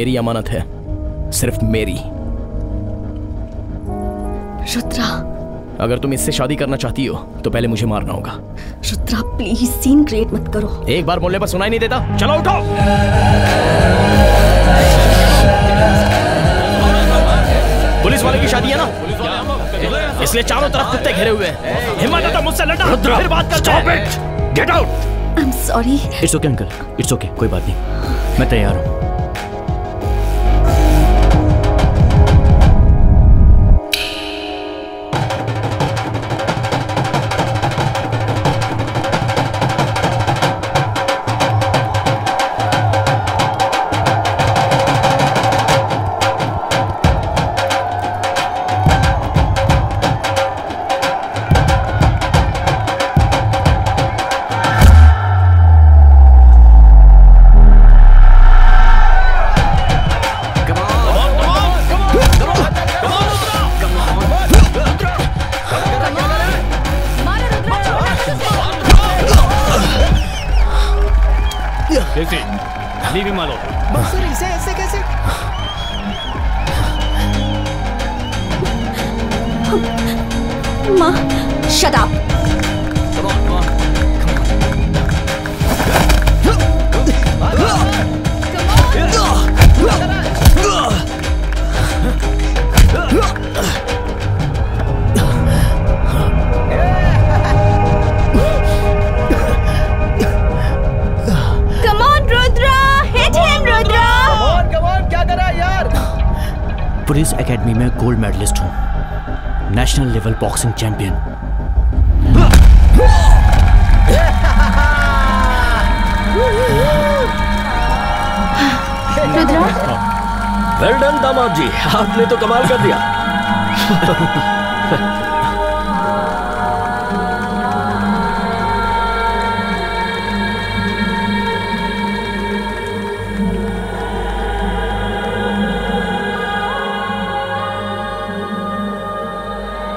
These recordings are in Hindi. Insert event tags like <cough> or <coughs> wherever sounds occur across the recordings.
ये मेरी अमानत है। सिर्फ़ मेरी। रुद्रा। अगर तुम इससे शादी करना चाहती हो तो पहले मुझे मारना होगा। रुद्रा प्लीज़ सीन क्रिएट मत करो। एक बार बोलने पर सुनाई नहीं देता। चलो उठो। पुलिस वाले की शादी है ना? इसलिए चारों तरफ़ कुत्ते घेरे हुए हैं। हिम्मत है तो मुझसे लड़ना। फिर बात करते हैं। Get out I am sorry it's okay uncle it's okay कोई बात नहीं। मैं तैयार हूँ। आपने तो कमाल कर दिया।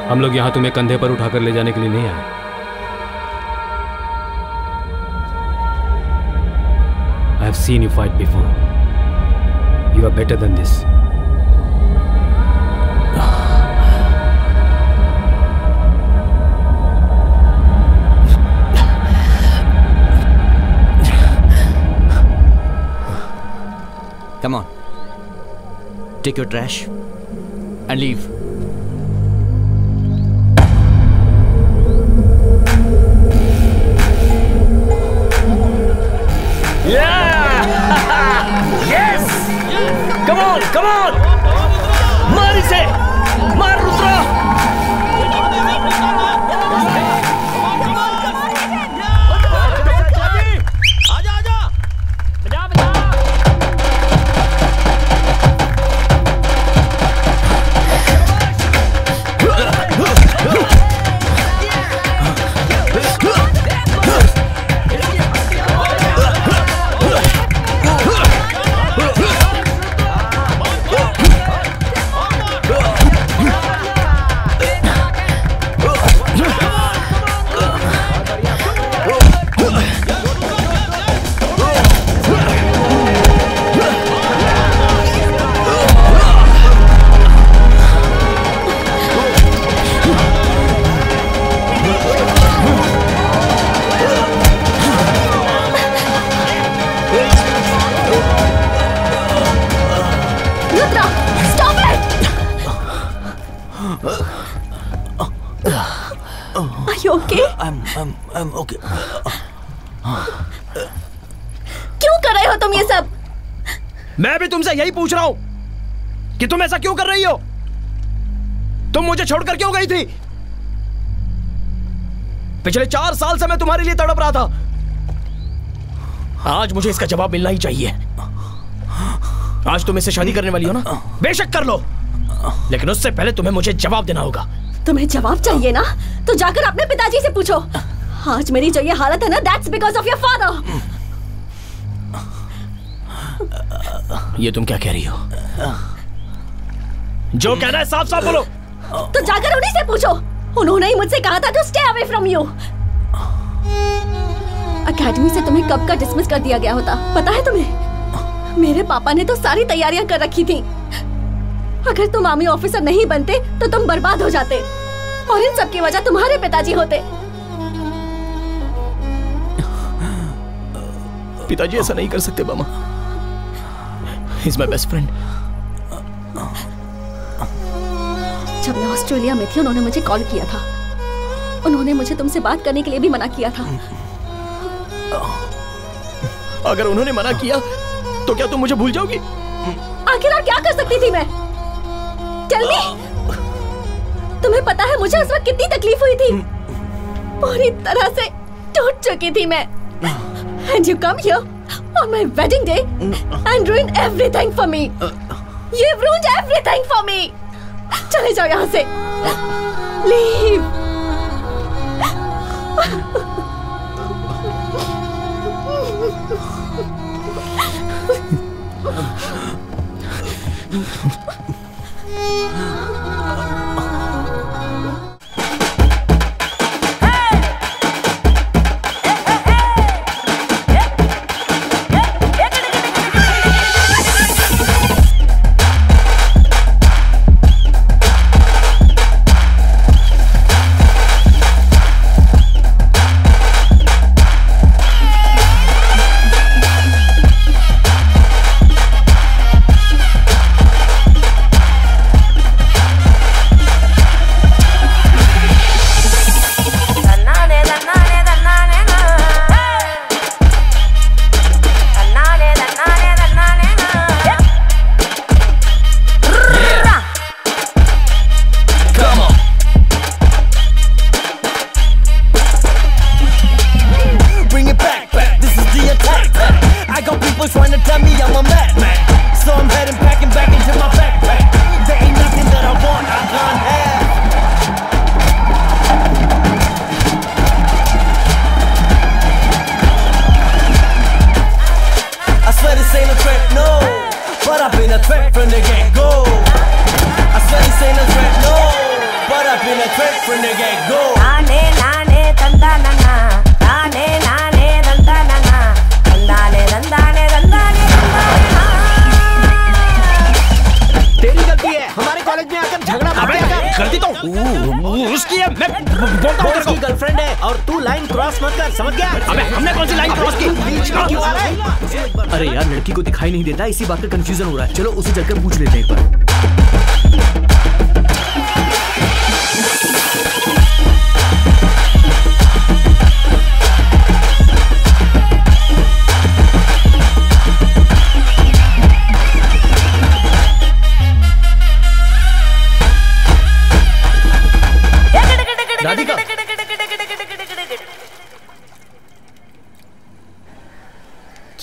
हम लोग यहाँ तुम्हें कंधे पर उठाकर ले जाने के लिए नहीं आए। I have seen you fight before you are better than this Take your trash and leave. तुमसे यही पूछ रहा हूँ कि तुम ऐसा क्यों कर रही हो? तुम मुझे छोड़कर क्यों गई थी? पिछले चार साल से मैं तुम्हारे लिए तड़प रहा था। आज मुझे इसका जवाब मिलना ही चाहिए। आज तुम इससे शादी करने वाली हो ना? बेशक कर लो। लेकिन उससे पहले तुम्हें मुझे जवाब देना होगा। तुम्हें जवाब चाहिए ना? तो जाकर अपने पिताजी से पूछो। आज मेरी जो ये हालत है ना that's because of your father ये तुम क्या कह रही हो? जो कहना है साफ़ साफ़ बोलो। तो जाकर उन्हीं से पूछो। उन्होंने ही मुझसे कहा था to stay away from you academy से तुम्हें कब का डिसमिस कर दिया गया होता? पता है तुम्हें? मेरे पापा ने तो सारी तैयारियाँ कर रखी थी। अगर तुम आर्मी ऑफिसर नहीं बनते तो तुम बर्बाद हो जाते। और इन सब की वजह तुम्हारे पिताजी होते। पिताजी ऐसा नहीं कर सकते मामा। इज़ माई बेस्ट फ्रेंड जब मैं ऑस्ट्रेलिया में थी उन्होंने मुझे कॉल किया था। उन्होंने मुझे तुमसे बात करने के लिए भी मना किया था। अगर उन्होंने मना किया तो क्या तुम मुझे भूल जाओगी? आखिर क्या कर सकती थी मैं? टेल मी तुम्हें पता है मुझे उस वक्त कितनी तकलीफ़ हुई थी। पूरी तरह से टूट चुकी थी मैं। And you come here on my wedding day and ruined everything for me. You've ruined everything for me. चले जाओ यहाँ से. Leave. Oh. <laughs>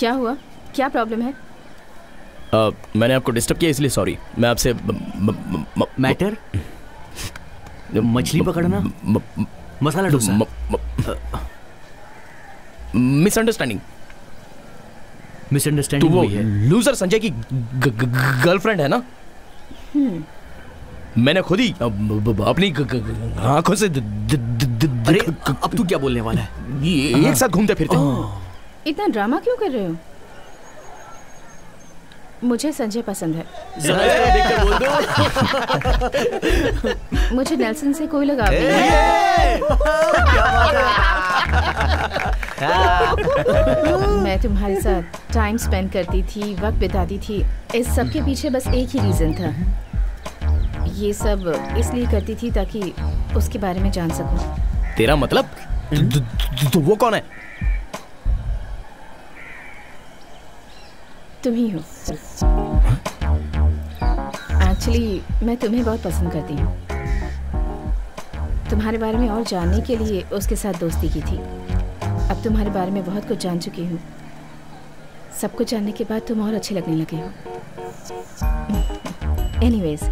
क्या हुआ? क्या प्रॉब्लम है? अ, मैंने आपको डिस्टर्ब किया इसलिए सॉरी मैं आपसे मैटर मछली पकड़ना? मसाला डोसा? मिसअंडरस्टैंडिंग तो मिसअंडरस्टैंडिंग वो हुई है। लूजर संजय की गर्लफ्रेंड है ना? मैंने खुद ही अपनी आँखों से अब तू क्या बोलने वाला है? एक साथ घूमते फिरते। इतना ड्रामा क्यों कर रहे हो? मुझे संजय पसंद है। <laughs> मुझे नेल्सन से कोई लगाव नहीं है। मैं तुम्हारे साथ टाइम स्पेंड करती थी वक्त बिताती थी। इस सब के पीछे बस एक ही रीज़न था। ये सब इसलिए करती थी ताकि उसके बारे में जान सकूँ। तेरा मतलब? तो- तो तो वो कौन है? तुम ही हो। एक्चुअली मैं तुम्हें बहुत पसंद करती हूँ। तुम्हारे बारे में और जानने के लिए उसके साथ दोस्ती की थी। अब तुम्हारे बारे में बहुत कुछ जान चुकी हूँ। सब कुछ जानने के बाद तुम और अच्छे लगने लगे हो। एनीवेज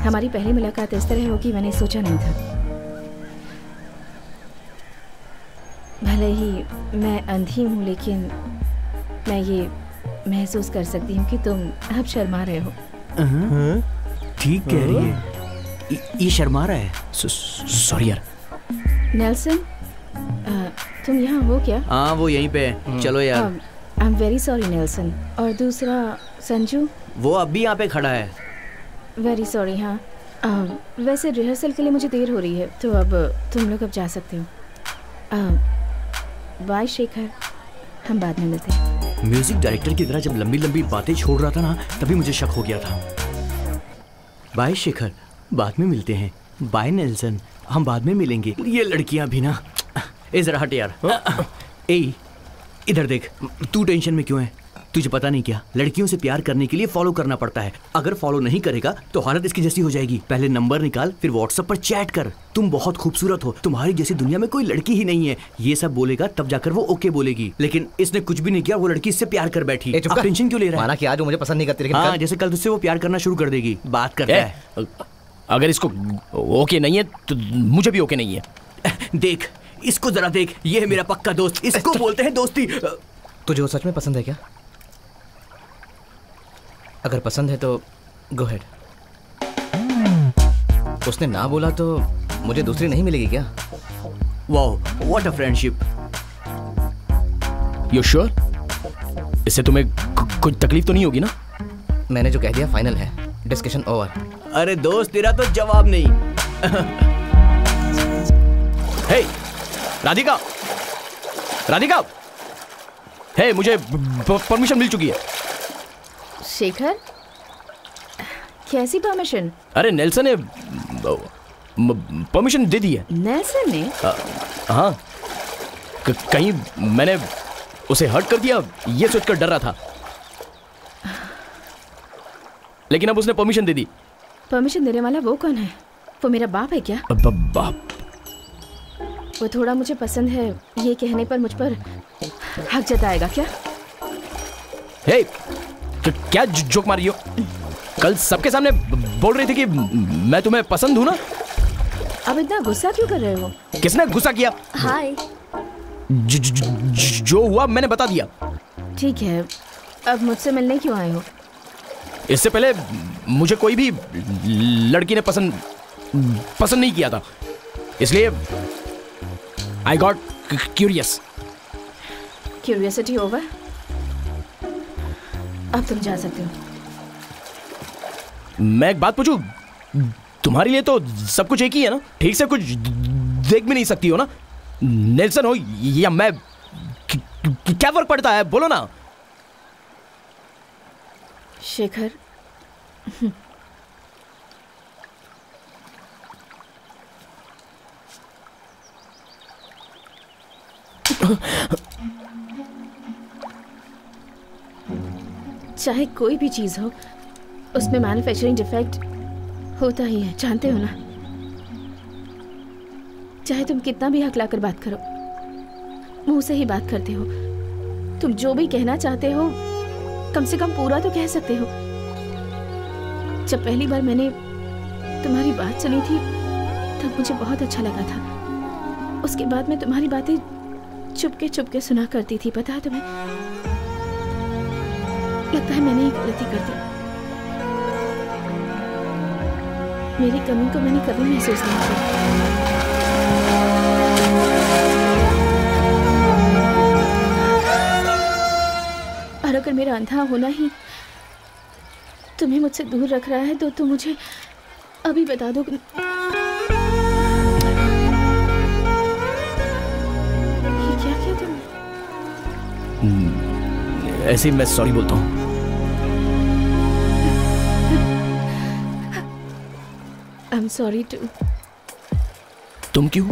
हमारी पहली मुलाकात इस तरह होगी मैंने सोचा नहीं था। भले ही मैं अंधी हूँ, लेकिन मैं ये महसूस कर सकती हूँ कि तुम अब शर्मा रहे हो। ठीक कह रही है। ये- शर्मा रहा है? सॉरी यार। नेल्सन तुम यहाँ हो क्या? हाँ वो यहीं पे है। चलो यार। I am very sorry Nelson और दूसरा संजू? वो अब भी यहाँ पे खड़ा है। वेरी सॉरी हाँ। वैसे रिहर्सल के लिए मुझे देर हो रही है तो अब तुम लोग अब जा सकते हो। बाय शेखर हम बाद में मिलते हैं। म्यूज़िक डायरेक्टर की तरह जब लंबी लंबी बातें छोड़ रहा था ना तभी मुझे शक हो गया था। बाय शेखर बाद में मिलते हैं। बाय नेल्सन हम बाद में मिलेंगे। ये लड़कियाँ भी ना। ए जरा हट यार। ए इधर देख। तू टेंशन में क्यों है? तुझे पता नहीं क्या? लड़कियों से प्यार करने के लिए फॉलो करना पड़ता है। अगर फॉलो नहीं करेगा तो हालत इसकी जैसी हो जाएगी। पहले नंबर निकाल फिर व्हाट्सएप पर चैट कर। तुम बहुत खूबसूरत हो। तुम्हारी जैसी दुनिया में कोई लड़की ही नहीं है। ये सब बोलेगा तब जाकर वो ओके बोलेगी। लेकिन इसने कुछ भी नहीं किया वो लड़की इससे प्यार कर बैठी। टेंशन क्यों ले रहा है? कि आज वो मुझे पसंद नहीं करती लेकिन हाँ जैसे कल तुझसे वो प्यार करना शुरू कर देगी। बात कर ए, है। अगर इसको ओके नहीं है तो मुझे भी ओके नहीं है। <laughs> देख इसको जरा देख। ये है मेरा पक्का दोस्त। इसको बोलते हैं दोस्ती। तुझे वो सच में पसंद है क्या? अगर पसंद है तो गो हेड उसने ना बोला तो मुझे दूसरी नहीं मिलेगी क्या? Wow what a friendship you sure इससे तुम्हें कुछ तकलीफ़ तो नहीं होगी ना? मैंने जो कह दिया फाइनल है. डिस्कशन ओवर अरे दोस्त तेरा तो जवाब नहीं. <laughs> हे राधिका! राधिका! हे मुझे परमिशन मिल चुकी है. शेखर कैसी परमिशन अरे नेल्सन ने परमिशन दे दी है। नेल्सन ने? हाँ। कहीं मैंने उसे हर्ट कर दिया ये सोचकर डर रहा था। लेकिन अब उसने परमिशन दे दी। परमिशन देने वाला वो कौन है? वो मेरा बाप है क्या? ब- बाप। वो थोड़ा मुझे पसंद है ये कहने पर मुझ पर हक जताएगा क्या? हे क- क्या जोक मार रही हो? कल सबके सामने बोल रही थी कि मैं तुम्हें पसंद हूँ ना? अब इतना गुस्सा क्यों कर रहे हो? किसने गुस्सा किया? हाय। जो हुआ मैंने बता दिया। ठीक है अब मुझसे मिलने क्यों आए हो? इससे पहले मुझे कोई भी लड़की ने पसंद पसंद नहीं किया था। इसलिए I got curious curiosity over अब तुम जा सकते हो। मैं एक बात पूछू? तुम्हारे लिए तो सब कुछ एक ही है ना? ठीक से कुछ देख भी नहीं सकती हो ना? नेल्सन हो या मैं क्या फ़र्क पड़ता है? बोलो ना। शेखर। चाहे कोई भी चीज़ हो, उसमें मैन्युफैक्चरिंग डिफेक्ट होता ही है, जानते हो ना? चाहे तुम कितना भी हक लाकर बात करो, मुँह से ही बात करते हो, तुम जो भी कहना चाहते हो, कम से कम पूरा तो कह सकते हो। जब पहली बार मैंने तुम्हारी बात सुनी थी, तब मुझे बहुत अच्छा लगा था। उसके बाद मैं तुम्हारी बातें चुपके चुपके सुना करती थी, पता है तुम्हें? लगता है मैंने ही गलती कर दी। मेरी कमी को मैंने कभी महसूस नहीं किया। और अगर मेरा अंधा होना ही तुम्हें मुझसे दूर रख रहा है तो तुम मुझे अभी बता दो ऐसे ही मैं सॉरी बोलता हूँ। आई एम सॉरी टू तुम क्यों?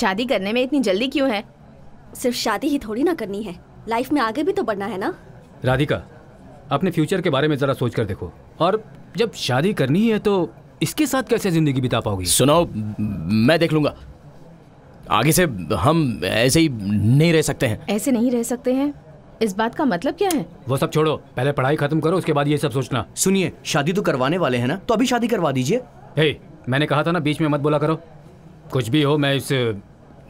शादी करने में इतनी जल्दी क्यों है? सिर्फ़ शादी ही थोड़ी ना करनी है। लाइफ में आगे भी तो बढ़ना है ना? राधिका अपने फ्यूचर के बारे में जरा सोच कर देखो। और जब शादी करनी है तो इसके साथ कैसे ज़िंदगी बिता पाओगी? सुनो मैं देख लूँगा। आगे से हम ऐसे ही नहीं रह सकते हैं। ऐसे नहीं रह सकते हैं? इस बात का मतलब क्या है? वो सब छोड़ो पहले पढ़ाई खत्म करो उसके बाद ये सब सोचना। सुनिए शादी तो करवाने वाले हैं ना तो अभी शादी करवा दीजिए। हे मैंने कहा था ना बीच में मत बोला करो। कुछ भी हो मैं इस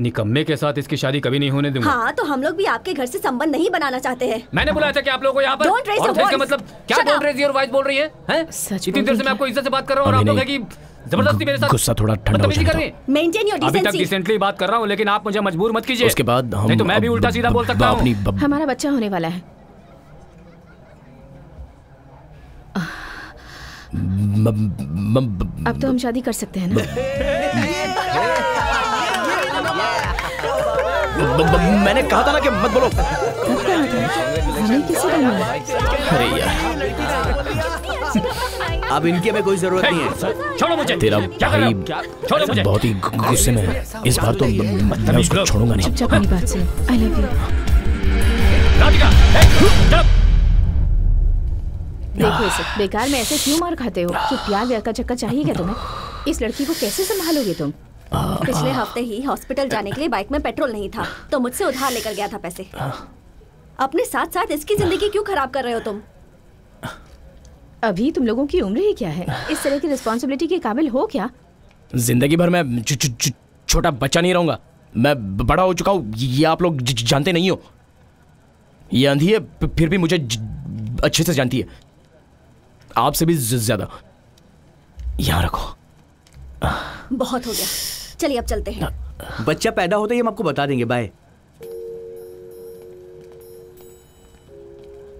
निकम्मे के साथ इसकी शादी कभी नहीं होने दूँगा। हाँ तो हम लोग भी आपके घर से संबंध नहीं बनाना चाहते हैं। मैंने बुलाया था कि आप लोगों को यहाँ पर Don't raise और your voice. मतलब क्या Shut don't up. Raise your voice बोल रही है? हैं? सच इतनी देर से मैं आपको इज़्ज़त से बात कर रहा हूँ और आप लोग है कि ज़बरदस्ती मेरे साथ गुस्सा थोड़ा ठंडा हो। रही हैं। मेंटेन योर अभी तक डिसेंटली बात कर रहा हूँ लेकिन आप मुझे मजबूर मत कीजिए। उसके बाद हम नहीं तो मैं भी उल्टा सीधा बोल सकता हूँ। हमारा बच्चा होने वाला है। अब तो हम शादी कर सकते हैं ना। <laughs> मैंने कहा था ना कि मत बोलो। कब कहा था हमें किसी को अरे यार। अब इनकी हमें कोई ज़रूरत नहीं है। छोड़ो मुझे। तेरा भाई छोड़ो मुझे। बहुत ही गुस्से में है। इस बार तो मैं उसको छोड़ूँगा नहीं। चुपचाप मेरी बात सुन। आई लव यू राधिका चुप। देखो इसे बेकार में ऐसे क्यों मार खाते हो? कि प्यार व्यार का चक्कर चाहिए क्या तुम्हें? इस लड़की को कैसे संभालोगे तुम? पिछले हफ़्ते ही हॉस्पिटल जाने के लिए बाइक में पेट्रोल नहीं था तो मुझसे उधार लेकर गया था पैसे। अपने साथ साथ इसकी ज़िंदगी क्यों खराब कर रहे हो तुम? अभी तुम लोगों की उम्र ही क्या है? इस तरह की रिस्पॉन्सिबिलिटी के काबिल हो क्या? ज़िंदगी भर मैं छोटा बच्चा नहीं रहूँगा। मैं बड़ा हो चुका हूँ ये आप लोग जानते नहीं हो। ये अंधी है फिर भी मुझे अच्छे से जानती है। आपसे भी ज़्यादा। यहाँ रखो। बहुत हो गया। चलिए अब चलते हैं। बच्चा पैदा होते ही हम आपको बता देंगे बाय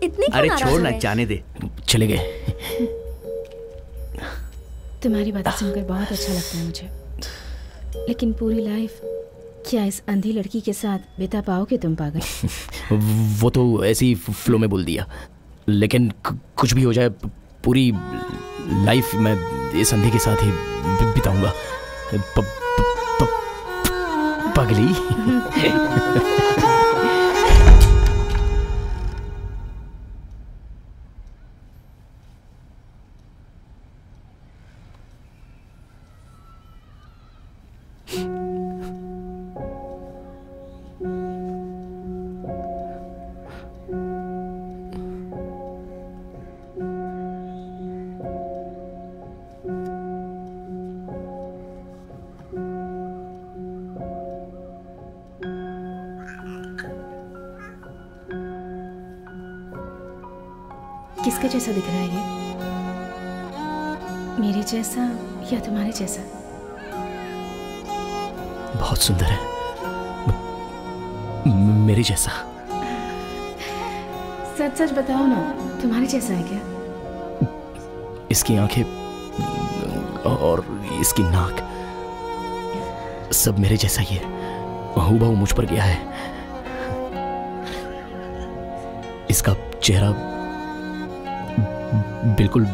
इतने अरे छोड़ ना जाने दे। चले गए। तुम्हारी बातें सुनकर बहुत अच्छा लगता है मुझे। लेकिन पूरी लाइफ क्या इस अंधी लड़की के साथ बिता पाओगे तुम पागल? वो तो ऐसे ही फ्लो में बोल दिया। लेकिन कुछ भी हो जाए पूरी लाइफ मैं इस अंधे के साथ ही बिताऊँगा। पगली <laughs> जैसा दिख रहा है ये। मेरे जैसा या तुम्हारे जैसा? बहुत सुंदर है। मेरे जैसा। सच सच बताओ ना तुम्हारे जैसा है क्या? इसकी आँखें और इसकी नाक सब मेरे जैसा ही है। हूबहू मुझ पर गया है। इसका चेहरा बिल्कुल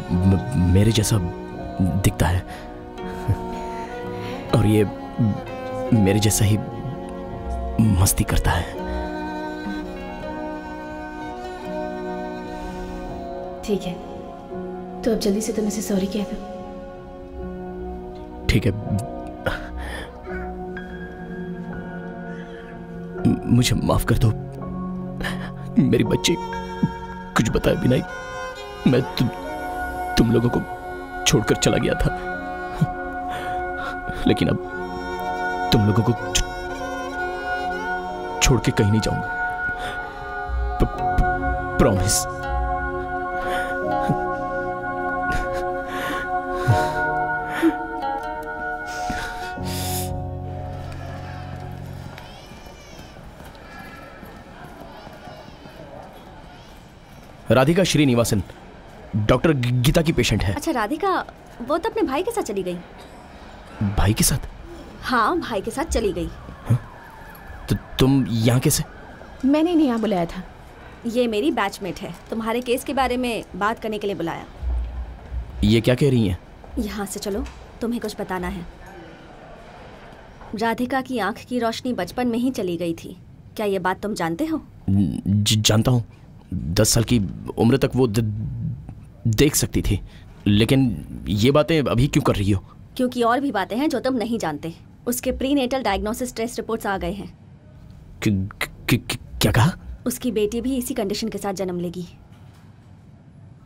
मेरे जैसा दिखता है। और ये मेरे जैसा ही मस्ती करता है। ठीक है। तो अब जल्दी से तुम इसे सॉरी कह दो। ठीक है। मुझे माफ़ कर दो। मेरी बच्ची कुछ बताए बिना ही मैं तुम तुम लोगों को छोड़कर चला गया था। लेकिन अब तुम लोगों को छोड़ के कहीं नहीं जाऊँगा। प्रॉमिस राधिका श्रीनिवासन डॉक्टर गीता की पेशेंट है। अच्छा राधिका वो तो अपने भाई के साथ चली गई। भाई के साथ? हाँ भाई के साथ चली गई। तो तुम यहाँ कैसे? मैंने इन्हें यहाँ बुलाया था। ये मेरी बैचमेट है। तुम्हारे केस के बारे में बात करने के लिए बुलाया। ये क्या कह रही हैं? यहाँ से चलो तुम्हें कुछ बताना है। राधिका की आँख की रोशनी बचपन में ही चली गई थी। क्या ये बात तुम जानते हो? जानता हूँ। दस साल की उम्र तक वो देख सकती थी। लेकिन ये बातें अभी क्यों कर रही हो? क्योंकि और भी बातें हैं जो तुम नहीं जानते। उसके प्रीनेटल डायग्नोसिस टेस्ट रिपोर्ट्स आ गए हैं। क्या कहा? उसकी बेटी भी इसी कंडीशन के साथ जन्म लेगी।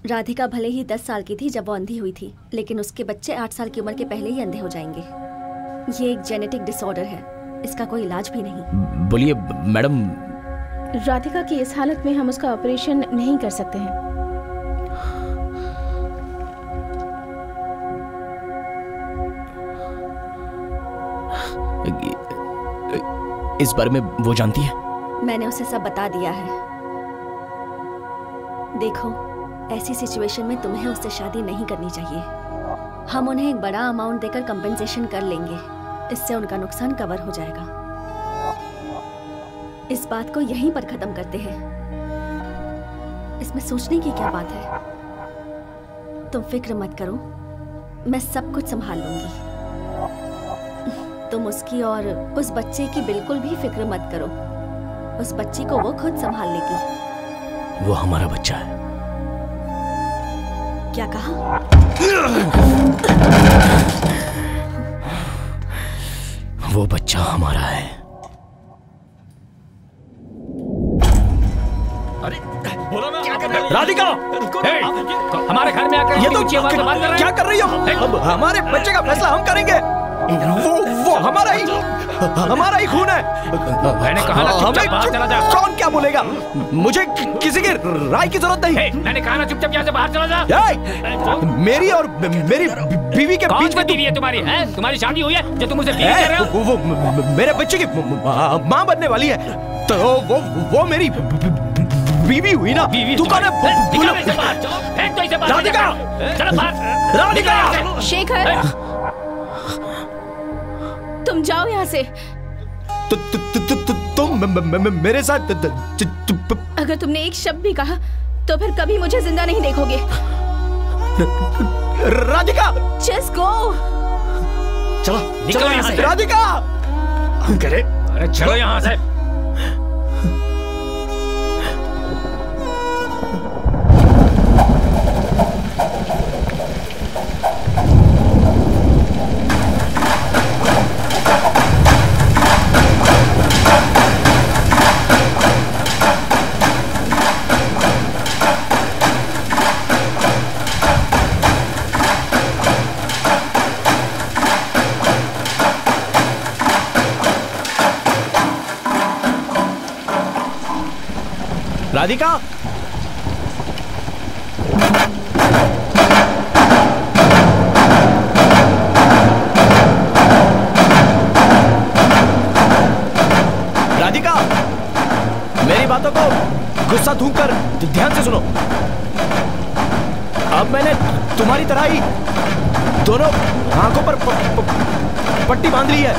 राधिका भले ही दस साल की थी जब वो अंधी हुई थी लेकिन उसके बच्चे आठ साल की उम्र के पहले ही अंधे हो जाएँगे। ये एक जेनेटिक डिसऑर्डर है। इसका कोई इलाज भी नहीं। बोलिए मैडम। राधिका की इस हालत में हम उसका ऑपरेशन नहीं कर सकते हैं। इस बारे में वो जानती है? मैंने उसे सब बता दिया है। देखो, ऐसी सिचुएशन में तुम्हें उससे शादी नहीं करनी चाहिए। हम उन्हें एक बड़ा अमाउंट देकर कंपनसेशन कर लेंगे। इससे उनका नुकसान कवर हो जाएगा। इस बात को यहीं पर खत्म करते हैं। इसमें सोचने की क्या बात है? तुम फ़िक्र मत करो। मैं सब कुछ संभाल लूँगी। तुम उसकी और उस बच्चे की बिल्कुल भी फ़िक्र मत करो। उस बच्ची को वो खुद संभाल लेगी। वो हमारा बच्चा है। क्या कहा? वो बच्चा हमारा है। राधिका! हमारे घर में आकर ये इतनी तो ऊँची आवाज़ में बात कर रहे क्या कर रही हो! अब हमारे बच्चे का फैसला हम करेंगे। वो वो हमारा ही हमारा ही खून है। मैंने कहा ना चुपचाप बाहर चला जा। कौन क्या बोलेगा? मुझे किसी की राय की ज़रूरत नहीं। हे, मैंने कहा ना चुपचाप यहाँ से बाहर चला जा। ए, मेरी और मेरी बीवी के बीच में बीवी है तुम्हारी है? तुम्हारी शादी हुई है जो तुम मुझे बीवी कह रहे हो। वो, वो मेरे बच्चे की माँ बनने वाली है। तो वो वो मेरी बीवी हुई ना। बीवी तू कौन है? तुम्हारी- हे, बुला- तुम जाओ यहाँ से। तु- तु- तु- तु- तु- तुम मेरे साथ अगर तुमने एक शब्द भी कहा तो फिर कभी मुझे ज़िंदा नहीं देखोगे। राधिका! जस्ट गो चलो निकलो यहाँ से। राधिका! करे अरे चलो यहाँ से। राधिका। राधिका, मेरी बातों को गुस्सा थूक कर ध्यान से सुनो। अब मैंने तुम्हारी तरह ही दोनों आँखों पर पट्टी बाँध ली है।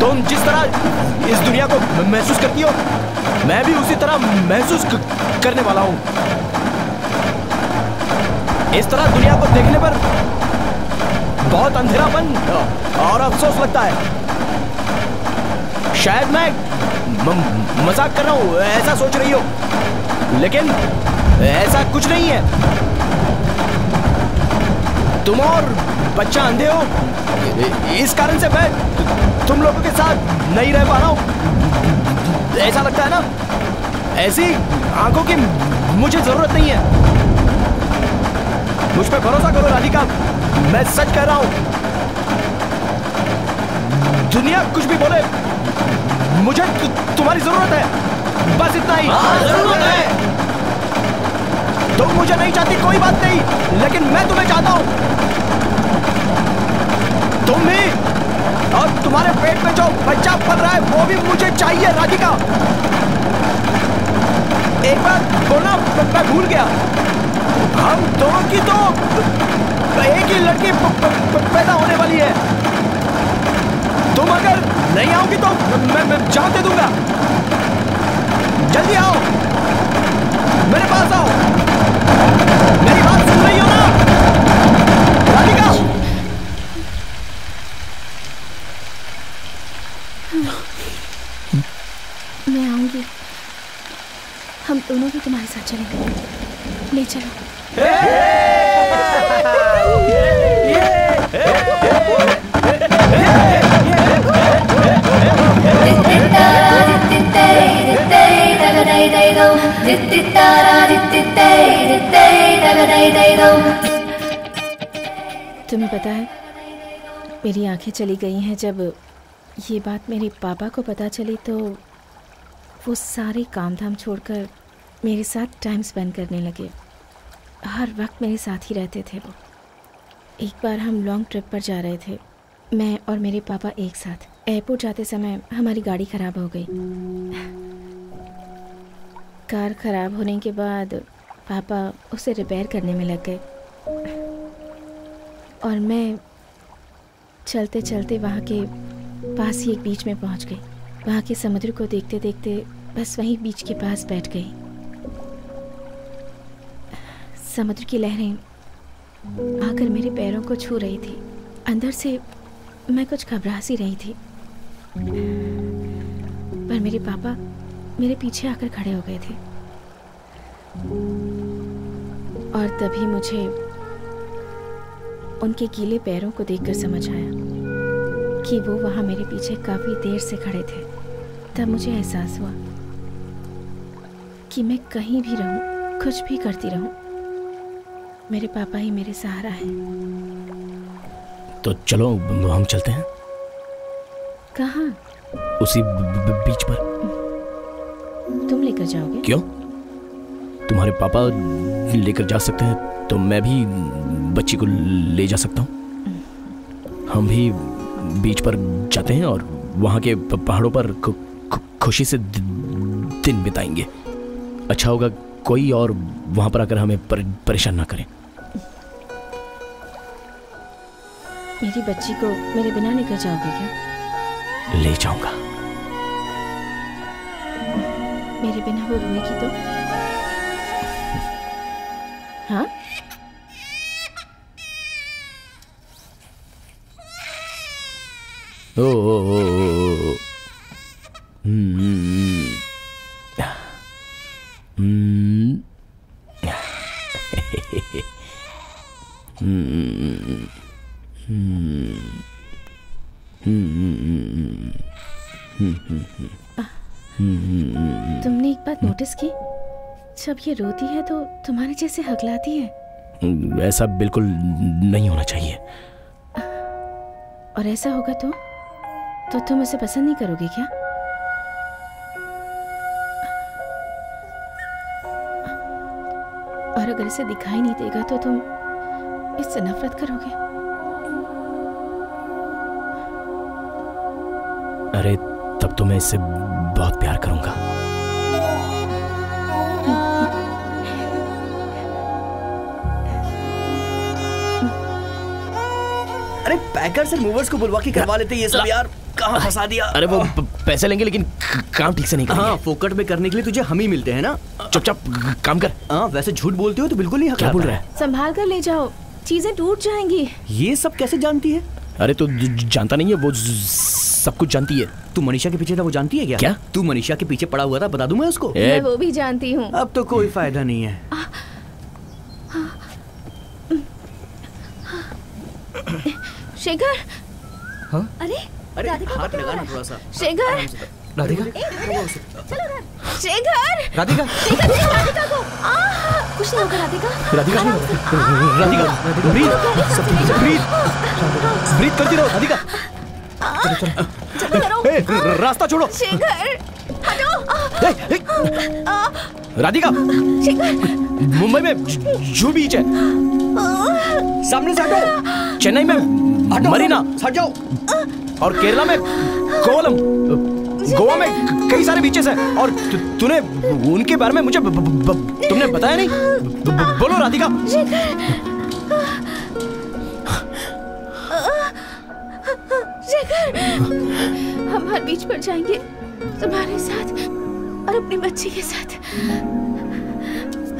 तुम जिस तरह इस दुनिया को महसूस करती हो मैं भी उसी तरह महसूस करने वाला हूँ। इस तरह दुनिया को देखने पर बहुत अंधेरापन और अफसोस लगता है। शायद मैं मज़ाक कर रहा हूँ, ऐसा सोच रही हो। लेकिन ऐसा कुछ नहीं है। तुम और बच्चा अंधे हो। इस कारण से मैं तुम लोगों के साथ नहीं रह पा रहा हूँ। ऐसा लगता है ना? ऐसी आँखों की मुझे ज़रूरत नहीं है। मुझ पर भरोसा करो राधिका। मैं सच कह रहा हूँ। दुनिया कुछ भी बोले मुझे तु, तुम्हारी ज़रूरत है। बस इतना ही। ज़रूरत है। तुम मुझे नहीं चाहती कोई बात नहीं। लेकिन मैं तुम्हें चाहता हूँ। तुम भी और तुम्हारे पेट में जो बच्चा पल रहा है वो भी मुझे चाहिए राधिका। एक बार बोलना मैं भूल गया। हम दोनों की तो एक ही लड़की पैदा होने वाली है। तुम अगर नहीं आओगी तो मैं, मैं जान दे दूँगा। जल्दी आओ। मेरे पास आओ। मेरी बात सुन रही हो ना? राधिका मैं आऊँगी हम दोनों भी तुम्हारे साथ चलेंगे। ले चलो। तुम्हें पता है, मेरी आँखें चली गई हैं जब ये बात मेरे पापा को पता चली तो वो सारे काम धाम छोड़कर मेरे साथ टाइम स्पेंड करने लगे। हर वक्त मेरे साथ ही रहते थे वो। एक बार हम लॉन्ग ट्रिप पर जा रहे थे। मैं और मेरे पापा एक साथ। एयरपोर्ट जाते समय हमारी गाड़ी खराब हो गई। कार खराब होने के बाद पापा उसे रिपेयर करने में लग गए। और मैं चलते चलते वहाँ के पास ही एक बीच में पहुँच गई। वहाँ के समुद्र को देखते देखते बस वहीं बीच के पास बैठ गई। समुद्र की लहरें आकर मेरे पैरों को छू रही थी। अंदर से मैं कुछ घबरा सी रही थी। पर मेरे पापा मेरे पीछे आकर खड़े हो गए थे। और तभी मुझे उनके गीले पैरों को देखकर समझ आया कि वो वहाँ मेरे पीछे काफ़ी देर से खड़े थे। तब मुझे एहसास हुआ कि मैं कहीं भी रहूँ, कुछ भी करती रहूँ मेरे पापा ही मेरे सहारा हैं। तो चलो हम चलते हैं। कहाँ? उसी बीच पर। तुम लेकर जाओगे? क्यों? तुम्हारे पापा लेकर जा सकते हैं तो मैं भी बच्ची को ले जा सकता हूँ। हम भी बीच पर जाते हैं और वहाँ के पहाड़ों पर खुशी से दिन बिताएँगे। अच्छा होगा कोई और वहाँ पर आकर हमें पर, परेशान ना करें। मेरी बच्ची को मेरे बिना लेकर जाओगे क्या ले जाऊँगा मेरे बिना वो रोएगी तो हाँ ओ ओ ओ ओ, ओ। हम्म, हम्म। हम्म, हम्म, हम्म, हम्म। तुमने एक बात नोटिस की? जब ये रोती है तो तुम्हारे जैसे हकलाती है। ऐसा बिल्कुल नहीं होना चाहिए। और ऐसा होगा तो? तो तुम उसे पसंद नहीं करोगे क्या? और अगर इसे दिखाई नहीं देगा तो तुम इससे नफरत करोगे? अरे तब तो मैं इससे बहुत प्यार करूँगा। अरे पैकर्स एंड मूवर्स को बुलवा के करवा लेते ये सब यार। कहाँ फंसा दिया? अरे वो पैसे लेंगे लेकिन काम ठीक से नहीं करेंगे। हाँ फोकट में करने के लिए तुझे हम ही मिलते हैं ना? चुपचाप काम कर। हाँ वैसे झूठ बोलते हो तो बिल्कुल नहीं क्या बोल रहा है? संभाल कर ले जाओ चीज़ें टूट जाएँगी। ये सब कैसे जानती है? अरे तो जानता नहीं है वो सब कुछ जानती है। तू मनीषा के पीछे था वो जानती है क्या? क्या? तू मनीषा के पीछे पड़ा हुआ था बता दू मैं उसको? ए, मैं वो भी जानती हूँ। अब तो कोई फ़ायदा नहीं है। शेखर? हाँ? अरे अरे हाथ हो लगाना थोड़ा सा। शेखर? राधिका? चलो शेखर! राधिका? शेखर राधिका को। कुछ नहीं होगा Radhika. Radhika? Radhika breathe breathe breathe करती रहो राधिका। करो रास्ता छोड़ो। शेखर हटो। राधिका। मुंबई में जू बीच है। सामने से हटो। चेन्नई में मरीना। हट जाओ और केरला में कोवलम गोवा में कई सारे बीचेस हैं। और तूने उनके बारे में मुझे तुमने बताया नहीं? बोलो राधिका। हम हर बीच पर जाएँगे तुम्हारे साथ और अपनी बच्ची के साथ।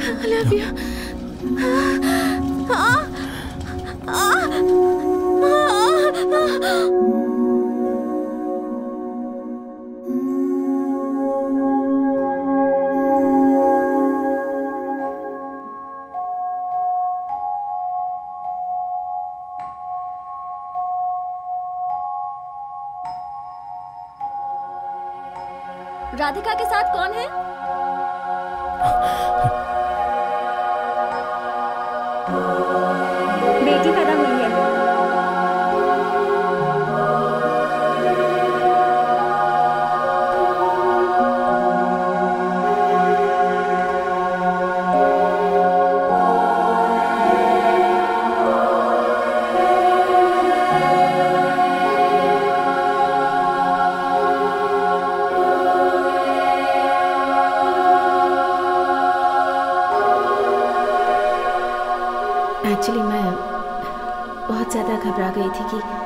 I love you. Ah, ah, ah, ah, ah. Radhika के साथ कौन है? घबरा गई थी कि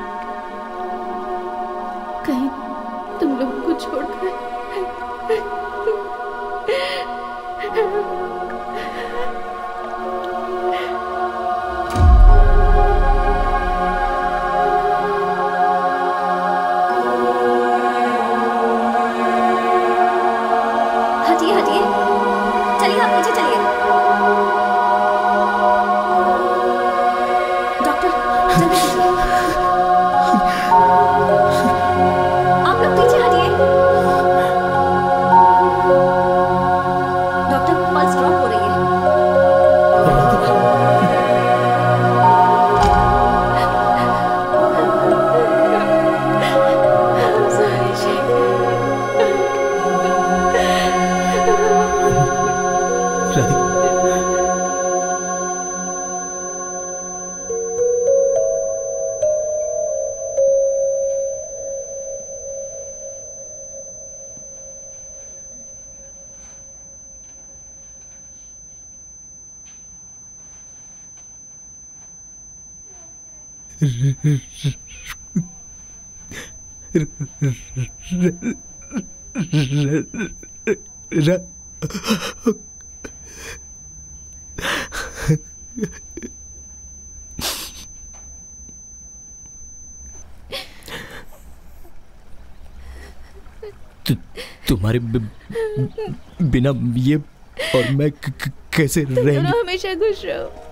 तु, तुम्हारे बि, बिना ये और मैं कैसे रहूँ? हमेशा खुश रहो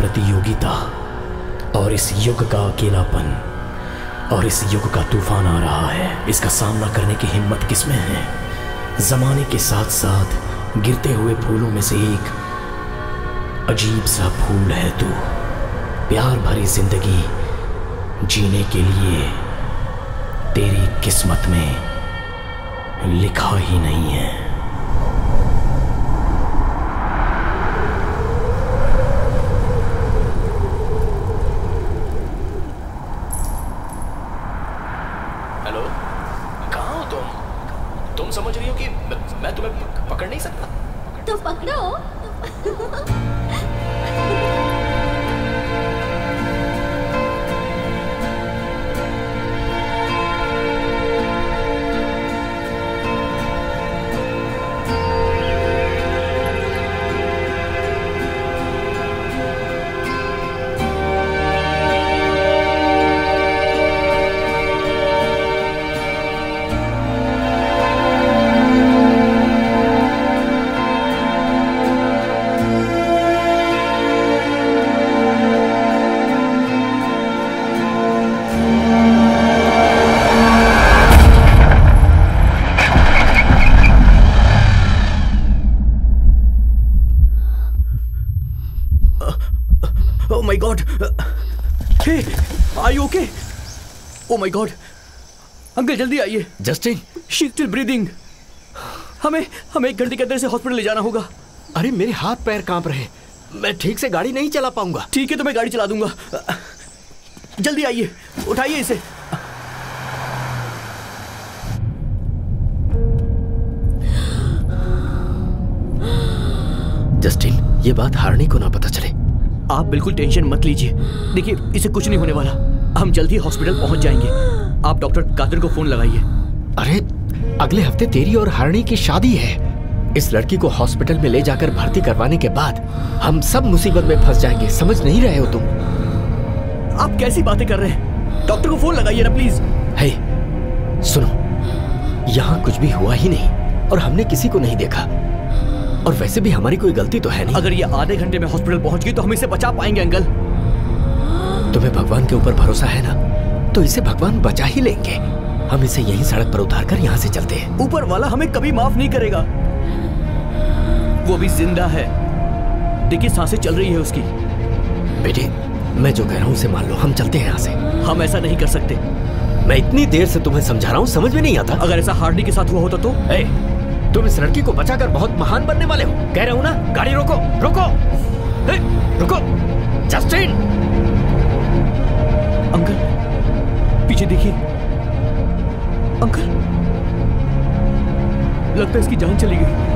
प्रतियोगिता और इस युग का अकेलापन और इस युग का तूफ़ान आ रहा है। इसका सामना करने की हिम्मत किसमें है? जमाने के साथ साथ गिरते हुए फूलों में से एक अजीब सा फूल है तू। प्यार भरी ज़िंदगी जीने के लिए तेरी किस्मत में लिखा ही नहीं है। Oh my god. अंकल जल्दी आइए। जस्टिन। शी स्टिल ब्रीदिंग हमें हमें एक घंटे के अंदर से हॉस्पिटल ले जाना होगा। अरे मेरे हाथ पैर काँप रहे मैं ठीक से गाड़ी नहीं चला पाऊँगा। ठीक है तो मैं गाड़ी चला दूँगा। जल्दी आइए उठाइए इसे। जस्टिन ये बात हारने को ना पता चले। आप बिल्कुल टेंशन मत लीजिए। देखिए इसे कुछ नहीं होने वाला। हम जल्दी हॉस्पिटल पहुँच जाएँगे। आप डॉक्टर कादिर को फ़ोन लगाइए। अरे अगले हफ़्ते तेरी और हारणी की शादी है। इस लड़की को हॉस्पिटल में ले जाकर भर्ती करवाने के बाद हम सब मुसीबत में फंस जाएँगे। समझ नहीं रहे हो तुम? आप कैसी बातें कर रहे हैं? डॉक्टर को फ़ोन लगाइए ना प्लीज़। हे सुनो। यहाँ कुछ भी हुआ ही नहीं और हमने किसी को नहीं देखा। और वैसे भी हमारी कोई गलती तो है नहीं। अगर ये आधे घंटे में हॉस्पिटल पहुँच गई तो हम इसे बचा पाएँगे अंकल। तुम्हें भगवान के ऊपर भरोसा है ना? तो इसे भगवान बचा ही लेंगे। हम इसे यही सड़क पर उतार कर यहाँ से चलते हैं। ऊपर वाला हमें कभी माफ़ नहीं करेगा। वो भी ज़िंदा है। देखिए साँसें चल रही है उसकी। बेटे मैं जो कह रहा हूँ उसे मान लो। हम चलते हैं यहाँ से। हम ऐसा नहीं कर सकते। मैं इतनी देर से तुम्हें समझा रहा हूँ समझ में नहीं आता। अगर ऐसा हार्डी के साथ हुआ होता तो? ए, तुम इस लड़की को बचाकर बहुत महान बनने वाले हो। कह रहे हो ना? गाड़ी रोको रोको। ए, रुको। जस्टिन! अंकल पीछे देखिए। अंकल लगता है इसकी जान चली गई।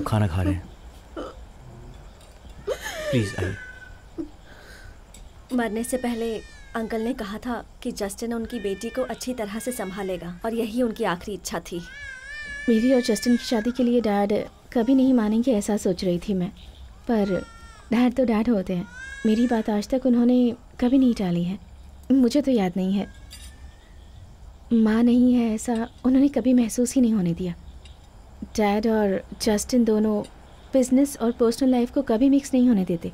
सब खाना खा रहे हैं। प्लीज़ आइए। मरने से पहले अंकल ने कहा था कि जस्टिन उनकी बेटी को अच्छी तरह से संभालेगा और यही उनकी आखिरी इच्छा थी। मेरी और जस्टिन की शादी के लिए डैड कभी नहीं मानेंगे ऐसा सोच रही थी मैं। पर डैड तो डैड होते हैं। मेरी बात आज तक उन्होंने कभी नहीं टाली है। मुझे तो याद नहीं है। माँ नहीं है ऐसा उन्होंने कभी महसूस ही नहीं होने दिया। डैड और जस्टिन दोनों बिज़नेस और पर्सनल लाइफ को कभी मिक्स नहीं होने देते।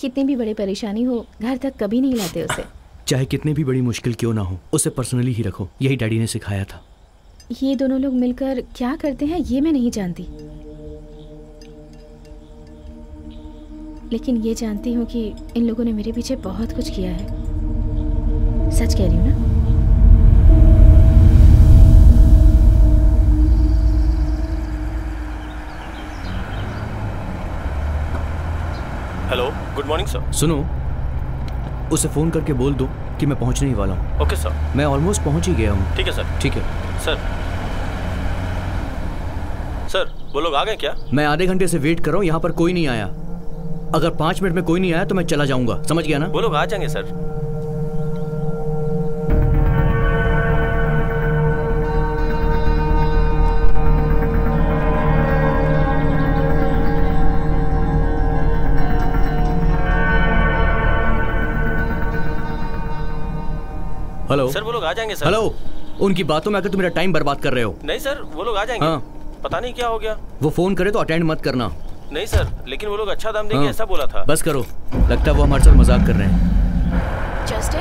कितनी भी बड़ी परेशानी हो घर तक कभी नहीं लाते उसे। चाहे कितनी भी बड़ी मुश्किल क्यों ना हो उसे पर्सनली ही रखो। यही डैडी ने सिखाया था। ये दोनों लोग मिलकर क्या करते हैं ये मैं नहीं जानती। लेकिन ये जानती हूँ कि इन लोगों ने मेरे पीछे बहुत कुछ किया है। सच कह रही हूँ ना? हेलो गुड मॉर्निंग सर सुनो उसे फ़ोन करके बोल दो कि मैं पहुँचने ही वाला हूँ। ओके सर मैं ऑलमोस्ट पहुँच ही गया हूँ। ठीक है सर ठीक है। सर सर वो लोग आ गए क्या? मैं आधे घंटे से वेट कर रहा हूँ यहाँ पर कोई नहीं आया। अगर पाँच मिनट में कोई नहीं आया तो मैं चला जाऊँगा। समझ गया ना? वो लोग आ जाएँगे सर हेलो सर वो लोग आ जाएँगे सर हेलो उनकी बातों में आकर तुम मेरा टाइम बर्बाद कर रहे हो। नहीं सर वो लोग आ जाएँगे। हाँ। पता नहीं क्या हो गया। वो फ़ोन करे तो अटेंड मत करना। नहीं सर लेकिन वो लोग अच्छा दाम देंगे हाँ। ऐसा बोला था। बस करो। लगता है वो हमारे साथ मज़ाक कर रहे हैं। जस्टिन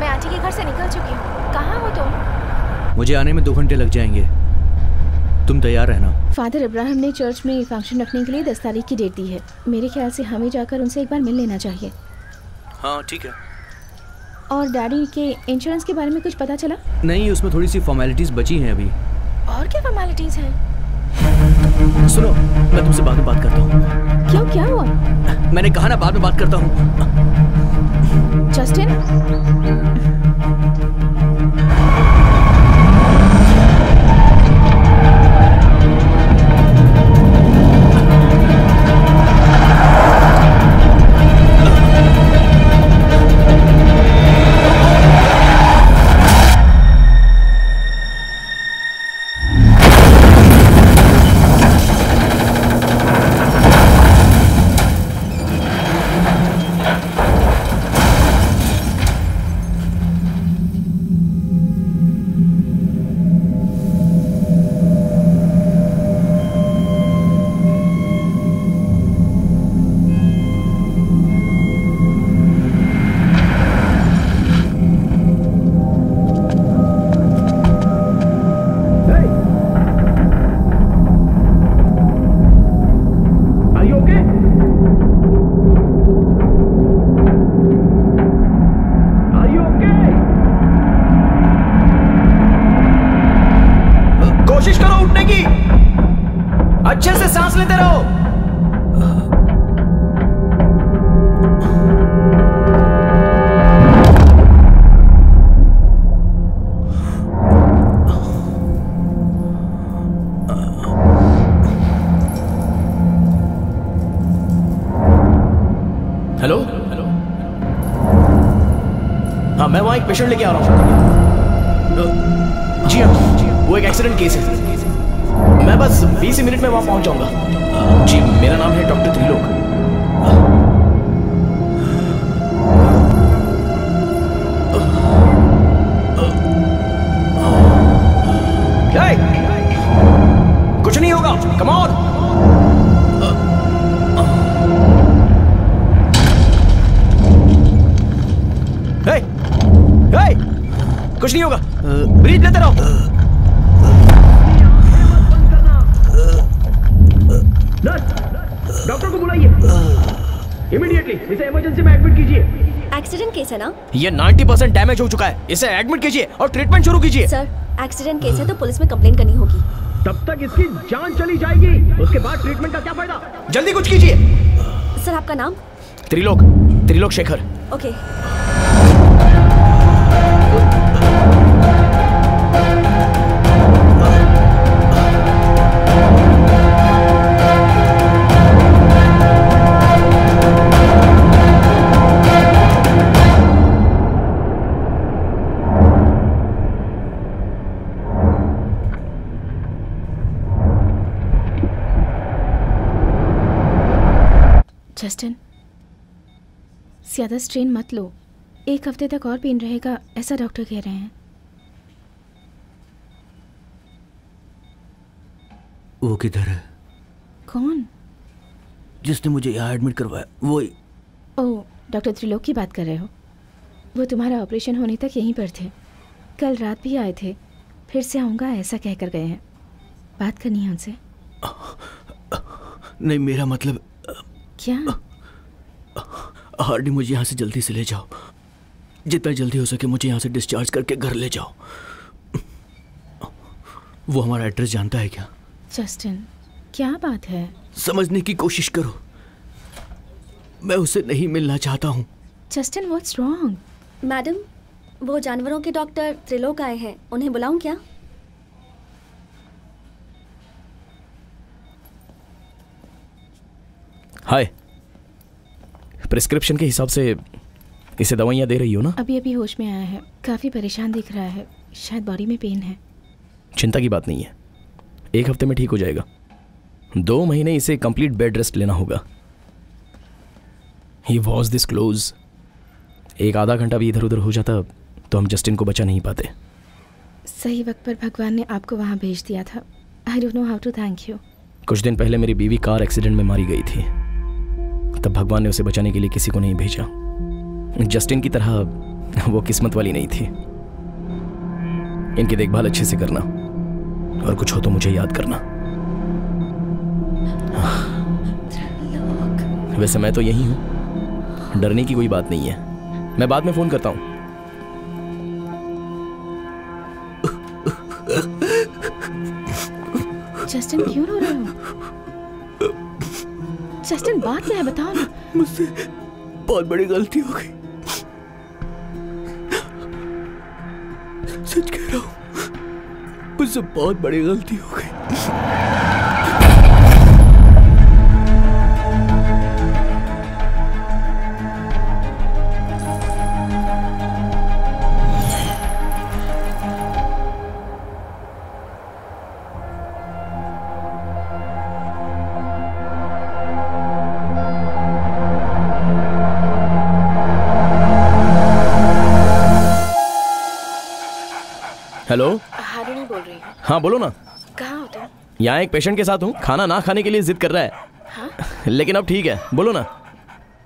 मैं आंटी के घर से निकल चुकी हूँ। कहाँ हो तुम? मुझे आने में दो घंटे लग जाएँगे। तुम तैयार रहना। फादर इब्राहिम ने चर्च में फ़ंक्शन रखने के लिए दस तारीख की डेट दी है। मेरे ख्याल से हमें जाकर उनसे एक बार मिल लेना चाहिए। हाँ ठीक है। और डैडी के इंश्योरेंस के बारे में कुछ पता चला? नहीं उसमें थोड़ी सी फॉर्मेलिटीज बची हैं अभी। और क्या फॉर्मेलिटीज हैं? सुनो मैं तुमसे बाद में बात करता हूँ। क्यों क्या हुआ? मैंने कहा ना बाद में बात करता हूँ। जस्टिन ये 90 परसेंट डैमेज हो चुका है। इसे एडमिट कीजिए और ट्रीटमेंट शुरू कीजिए। सर एक्सीडेंट केस है तो पुलिस में कम्प्लेन करनी होगी। तब तक इसकी जान चली जाएगी। उसके बाद ट्रीटमेंट का क्या फ़ायदा? जल्दी कुछ कीजिए। सर आपका नाम? त्रिलोक त्रिलोक शेखर। ओके। जस्टिन ज़्यादा स्ट्रेन मत लो। एक हफ़्ते तक और पेन रहेगा ऐसा डॉक्टर कह रहे हैं। वो किधर है? कौन? जिसने मुझे यहाँ एडमिट करवाया वो ही ओह डॉक्टर त्रिलोक की बात कर रहे हो? वो तुम्हारा ऑपरेशन होने तक यहीं पर थे। कल रात भी आए थे फिर से आऊँगा ऐसा कह कर गए हैं। बात करनी है उनसे। नहीं मेरा मतलब क्या? हार्डी मुझे यहाँ से जल्दी से ले जाओ। जितना जल्दी हो सके मुझे यहाँ से डिस्चार्ज करके घर ले जाओ। वो हमारा एड्रेस जानता है क्या? जस्टिन क्या बात है? समझने की कोशिश करो। मैं उसे नहीं मिलना चाहता हूँ। जस्टिन व्हाट्स रॉन्ग मैडम वो जानवरों के डॉक्टर त्रिलोक आए हैं। उन्हें बुलाऊं क्या? हाय प्रिस्क्रिप्शन के हिसाब से इसे दवाइयाँ दे रही हो ना? अभी अभी होश में आया है। काफ़ी परेशान दिख रहा है। शायद बॉडी में पेन है। चिंता की बात नहीं है। एक हफ़्ते में ठीक हो जाएगा। दो महीने इसे कंप्लीट बेड रेस्ट लेना होगा। ही वॉज़ दिस क्लोज एक आधा घंटा भी इधर उधर हो जाता तो हम जस्टिन को बचा नहीं पाते। सही वक्त पर भगवान ने आपको वहाँ भेज दिया था। I don't know how to thank you कुछ दिन पहले मेरी बीवी कार एक्सीडेंट में मारी गई थी। तब भगवान ने उसे बचाने के लिए किसी को नहीं भेजा। जस्टिन की तरह वो किस्मत वाली नहीं थी। इनकी देखभाल अच्छे से करना और कुछ हो तो मुझे याद करना। वैसे मैं तो यही हूँ। डरने की कोई बात नहीं है। मैं बाद में फ़ोन करता हूँ। जस्टिन, क्यों रो रहे हो? जस्टिन बात क्या है बताओ ना मुझसे बहुत बड़ी गलती हो गई। सच कह रहा हूँ, मुझसे बहुत बड़ी गलती हो गई। हूँ बोलो ना। कहाँ होता है यहाँ एक पेशेंट के साथ हूँ। खाना ना खाने के लिए जिद कर रहा है। हाँ? लेकिन अब ठीक है। बोलो ना।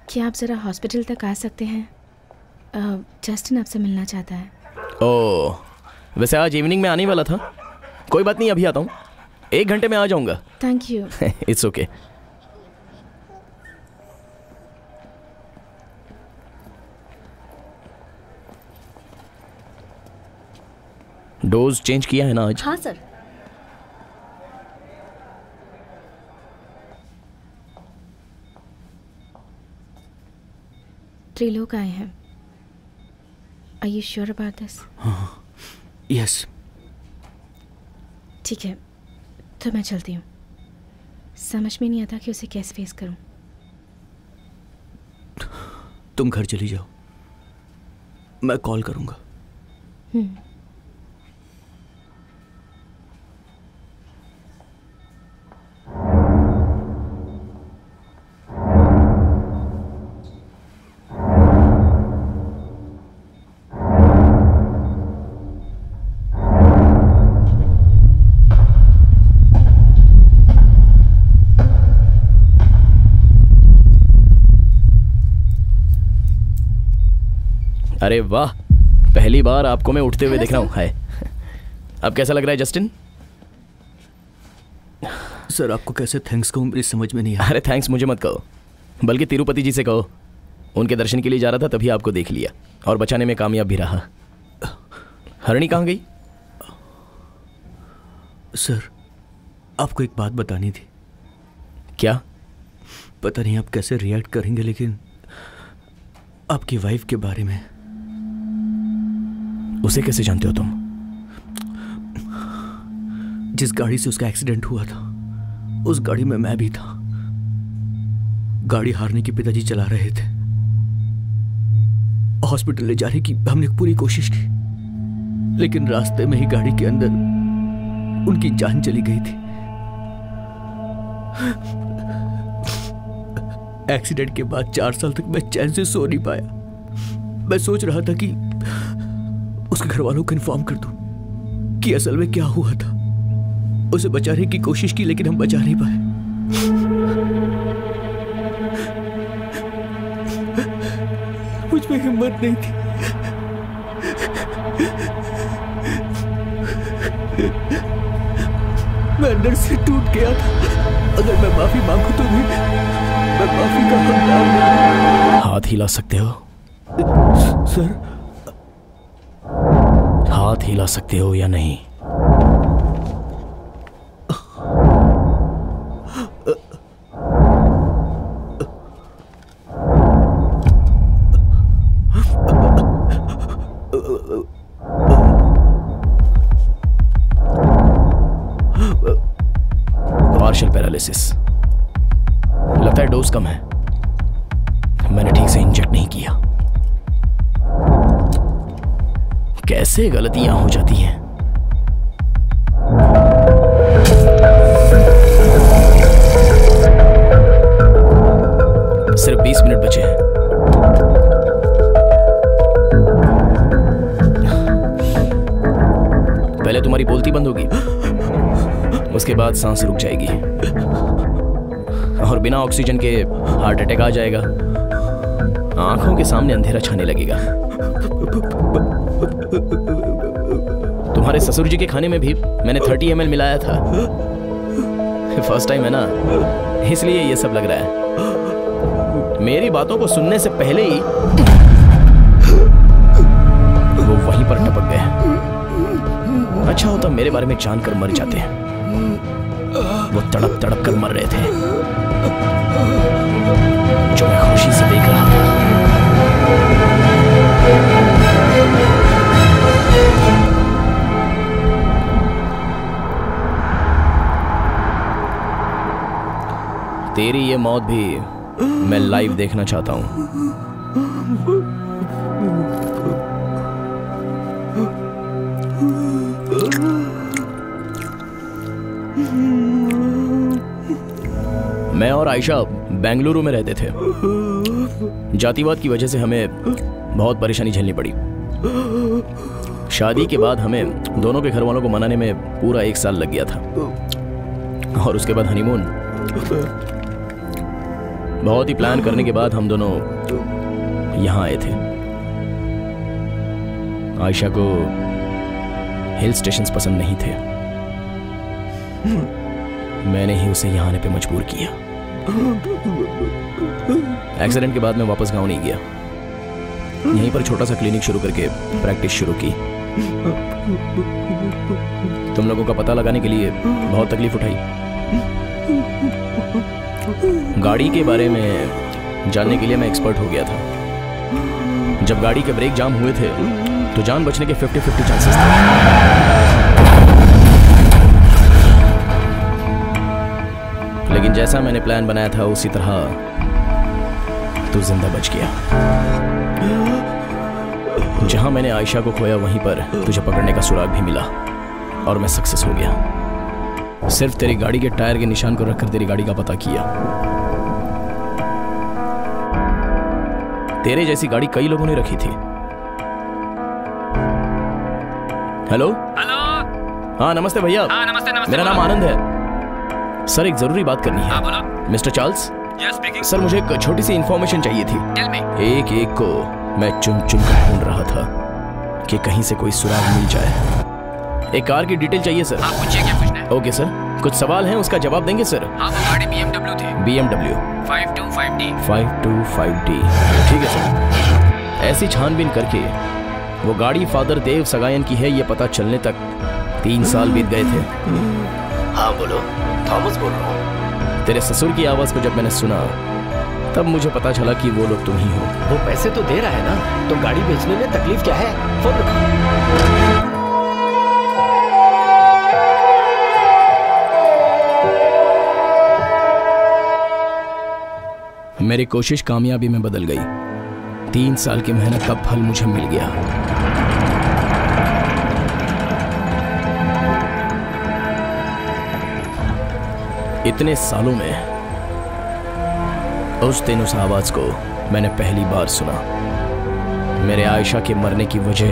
क्या आप ज़रा हॉस्पिटल तक आ सकते हैं? जस्टिन आपसे मिलना चाहता है। ओ वैसे आज इवनिंग में आने वाला था। कोई बात नहीं अभी आता हूँ। एक घंटे में आ जाऊँगा। Thank you it's okay dose change किया है ना आज? हाँ सर। त्रिलोक आए हैं। I you sure about this yes ठीक है तो मैं चलती हूँ। समझ में नहीं आता कि उसे कैसे फेस करूँ। तुम घर चली जाओ। मैं कॉल करूँगा। हम्म। अरे वाह, पहली बार आपको मैं उठते हुए देख रहा हूँ। हाय अब कैसा लग रहा है, जस्टिन सर आपको कैसे थैंक्स कहूँ? मेरी समझ में नहीं आ अरे थैंक्स मुझे मत कहो। बल्कि तिरुपति जी से कहो। उनके दर्शन के लिए जा रहा था तभी आपको देख लिया। और बचाने में कामयाब भी रहा। हरणी कहाँ गई? सर आपको एक बात बतानी थी। क्या? पता नहीं आप कैसे रिएक्ट करेंगे लेकिन आपकी वाइफ के बारे में। उसे कैसे जानते हो तुम? जिस गाड़ी से उसका एक्सीडेंट हुआ था। उस गाड़ी में मैं भी था। गाड़ी हारने के पिताजी चला रहे थे। हॉस्पिटल ले जाने की हमने पूरी कोशिश की। लेकिन रास्ते में ही गाड़ी के अंदर उनकी जान चली गई थी। एक्सीडेंट के बाद चार साल तक मैं चैन से सो नहीं पाया। मैं सोच रहा था कि उसके घर वालों को इन्फॉर्म कर दूँ कि असल में क्या हुआ था। उसे बचाने की कोशिश की लेकिन हम बचा नहीं पाए। मुझमें हिम्मत नहीं थी। मैं अंदर से टूट गया था। अगर मैं माफ़ी मांगू तो भी मैं माफ़ी का हकदार नहीं। हाथ हिला सकते हो? सर? हाथ हिला सकते हो या नहीं? कैसे गलतियाँ हो जाती हैं। सिर्फ़ 20 मिनट बचे हैं। पहले तुम्हारी बोलती बंद होगी, उसके बाद सांस रुक जाएगी। और बिना ऑक्सीजन के हार्ट अटैक आ जाएगा। आँखों के सामने अंधेरा छाने लगेगा। तुम्हारे ससुर जी के खाने में भी मैंने 30 एम मिलाया था। फ़र्स्ट टाइम है ना? इसलिए ये सब लग रहा है। मेरी बातों को सुनने से पहले ही वो वहीं पर टपक गए। अच्छा होता मेरे बारे में जानकर मर जाते। हैं वो तड़प तड़प कर मर रहे थे। तेरी ये मौत भी मैं लाइव देखना चाहता हूँ। मैं और आयशा बेंगलुरु में रहते थे। जातिवाद की वजह से हमें बहुत परेशानी झेलनी पड़ी। शादी के बाद हमें दोनों के घर वालों को मनाने में पूरा एक साल लग गया था। और उसके बाद हनीमून बहुत ही प्लान करने के बाद हम दोनों यहाँ आए थे। आयशा को हिल स्टेशंस पसंद नहीं थे। मैंने ही उसे यहाँ आने पे मजबूर किया। एक्सीडेंट के बाद मैं वापस गाँव नहीं गया। यहीं पर छोटा सा क्लिनिक शुरू करके प्रैक्टिस शुरू की। तुम लोगों का पता लगाने के लिए बहुत तकलीफ़ उठाई। गाड़ी के बारे में जानने के लिए मैं एक्सपर्ट हो गया था। जब गाड़ी के ब्रेक जाम हुए थे तो जान बचने के 50-50 चांसेस थे। लेकिन जैसा मैंने प्लान बनाया था, उसी तरह तू ज़िंदा बच गया। जहाँ मैंने आयशा को खोया, वहीं पर तुझे पकड़ने का सुराग भी मिला, और मैं सक्सेस हो गया। सिर्फ़ तेरी गाड़ी के टायर के निशान को रखकर तेरी गाड़ी का पता किया। तेरे जैसी गाड़ी कई लोगों ने रखी थी। हेलो? हेलो? हाँ नमस्ते भैया। हाँ नमस्ते नमस्ते मेरा नाम आनंद है। सर एक ज़रूरी बात करनी हाँ। है बोलो। Mister Charles? सर मुझे एक छोटी सी इंफॉर्मेशन चाहिए थी। एक एक को मैं चुन चुन कर ढूंढ रहा था कि कहीं से कोई सुराग मिल जाए। एक कार की डिटेल चाहिए सर हाँ पूछिए क्या? ओके सर कुछ सवाल हैं उसका जवाब देंगे सर हाँ वो गाड़ी BMW थी। B MW five two five D five two five D ठीक है सर ऐसी छानबीन करके वो गाड़ी फादर देव सगायन की है ये पता चलने तक तीन साल बीत गए थे। हाँ बोलो। थॉमस बोल रहा हूँ। तेरे ससुर की आवाज़ को जब मैंने सुना तब मुझे पता चला कि वो लोग तुम ही हो। वो पैसे तो दे रहा है ना तो गाड़ी बेचने में तकलीफ़ क्या है? फ़ोन रखो। मेरी कोशिश कामयाबी में बदल गई। तीन साल की मेहनत का फल मुझे मिल गया। इतने सालों में, उस दिन उस आवाज़ को मैंने पहली बार सुना। मेरे आयशा के मरने की वजह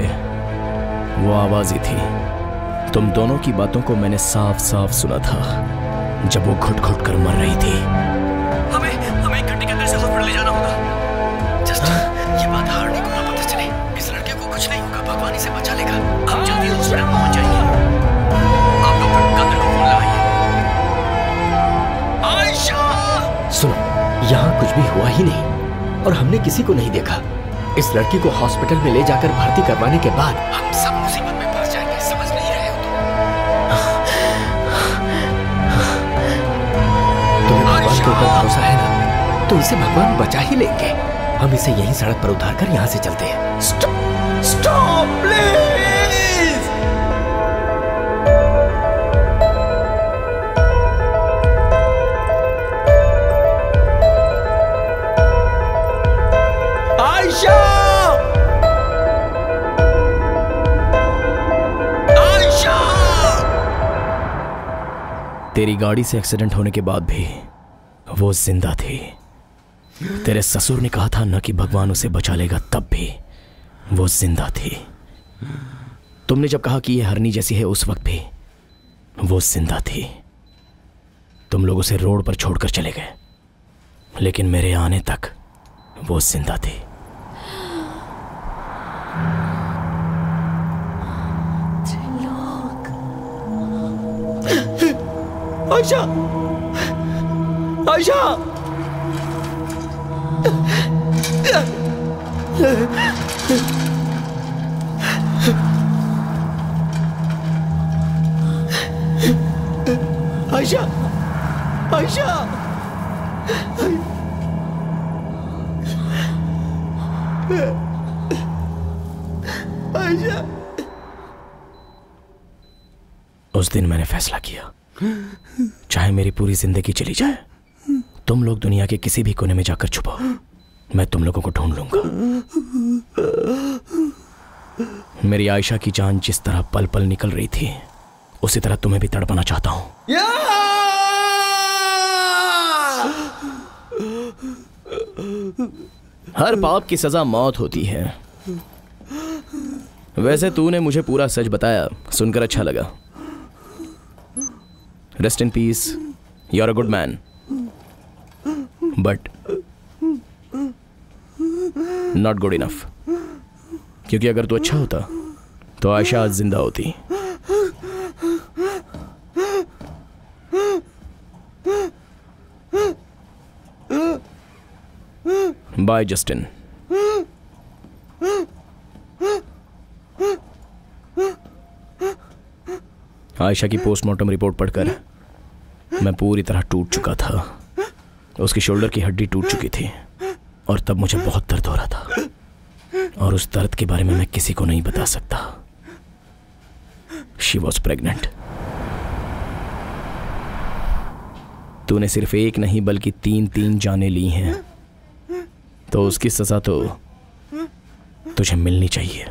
वो आवाज़ ही थी। तुम दोनों की बातों को मैंने साफ़ साफ़ सुना था, जब वो घुट घुट कर मर रही थी। हुआ ही नहीं और हमने किसी को नहीं देखा। इस लड़की को हॉस्पिटल में ले जाकर भर्ती करवाने के बाद हम सब मुसीबत में फंस जाएँगे समझ नहीं रहे हो तुम। तुम्हें भगवान के ऊपर भरोसा है ना? तो इसे भगवान बचा ही लेंगे। हम इसे यहीं सड़क पर उतार कर यहाँ से चलते हैं। स्टॉप प्लीज़ तेरी गाड़ी से एक्सीडेंट होने के बाद भी वो ज़िंदा थी। तेरे ससुर ने कहा था न कि भगवान उसे बचा लेगा, तब भी वो ज़िंदा थी। तुमने जब कहा कि ये हरनी जैसी है, उस वक्त भी वो ज़िंदा थी। तुम लोग उसे रोड पर छोड़कर चले गए, लेकिन मेरे आने तक वो ज़िंदा थी। आयशा आयशा आयशा पूरी ज़िंदगी चली जाए। तुम लोग दुनिया के किसी भी कोने में जाकर छुपो। मैं तुम लोगों को ढूंढ लूँगा। मेरी आयशा की जान जिस तरह पल पल निकल रही थी, उसी तरह तुम्हें भी तड़पाना चाहता हूँ। हर पाप की सजा मौत होती है। वैसे तूने मुझे पूरा सच बताया, सुनकर अच्छा लगा। Rest in peace you are a good man but not good enough क्योंकि अगर तू अच्छा होता तो आयशा आज ज़िंदा होती। बाय जस्टिन आयशा की पोस्टमार्टम रिपोर्ट पढ़कर। मैं पूरी तरह टूट चुका था। उसकी शोल्डर की हड्डी टूट चुकी थी और तब मुझे बहुत दर्द हो रहा था। और उस दर्द के बारे में मैं किसी को नहीं बता सकता। शी वॉज़ प्रेग्नेंट तूने सिर्फ़ एक नहीं, बल्कि तीन तीन जाने ली हैं। तो उसकी सजा तो तुझे मिलनी चाहिए।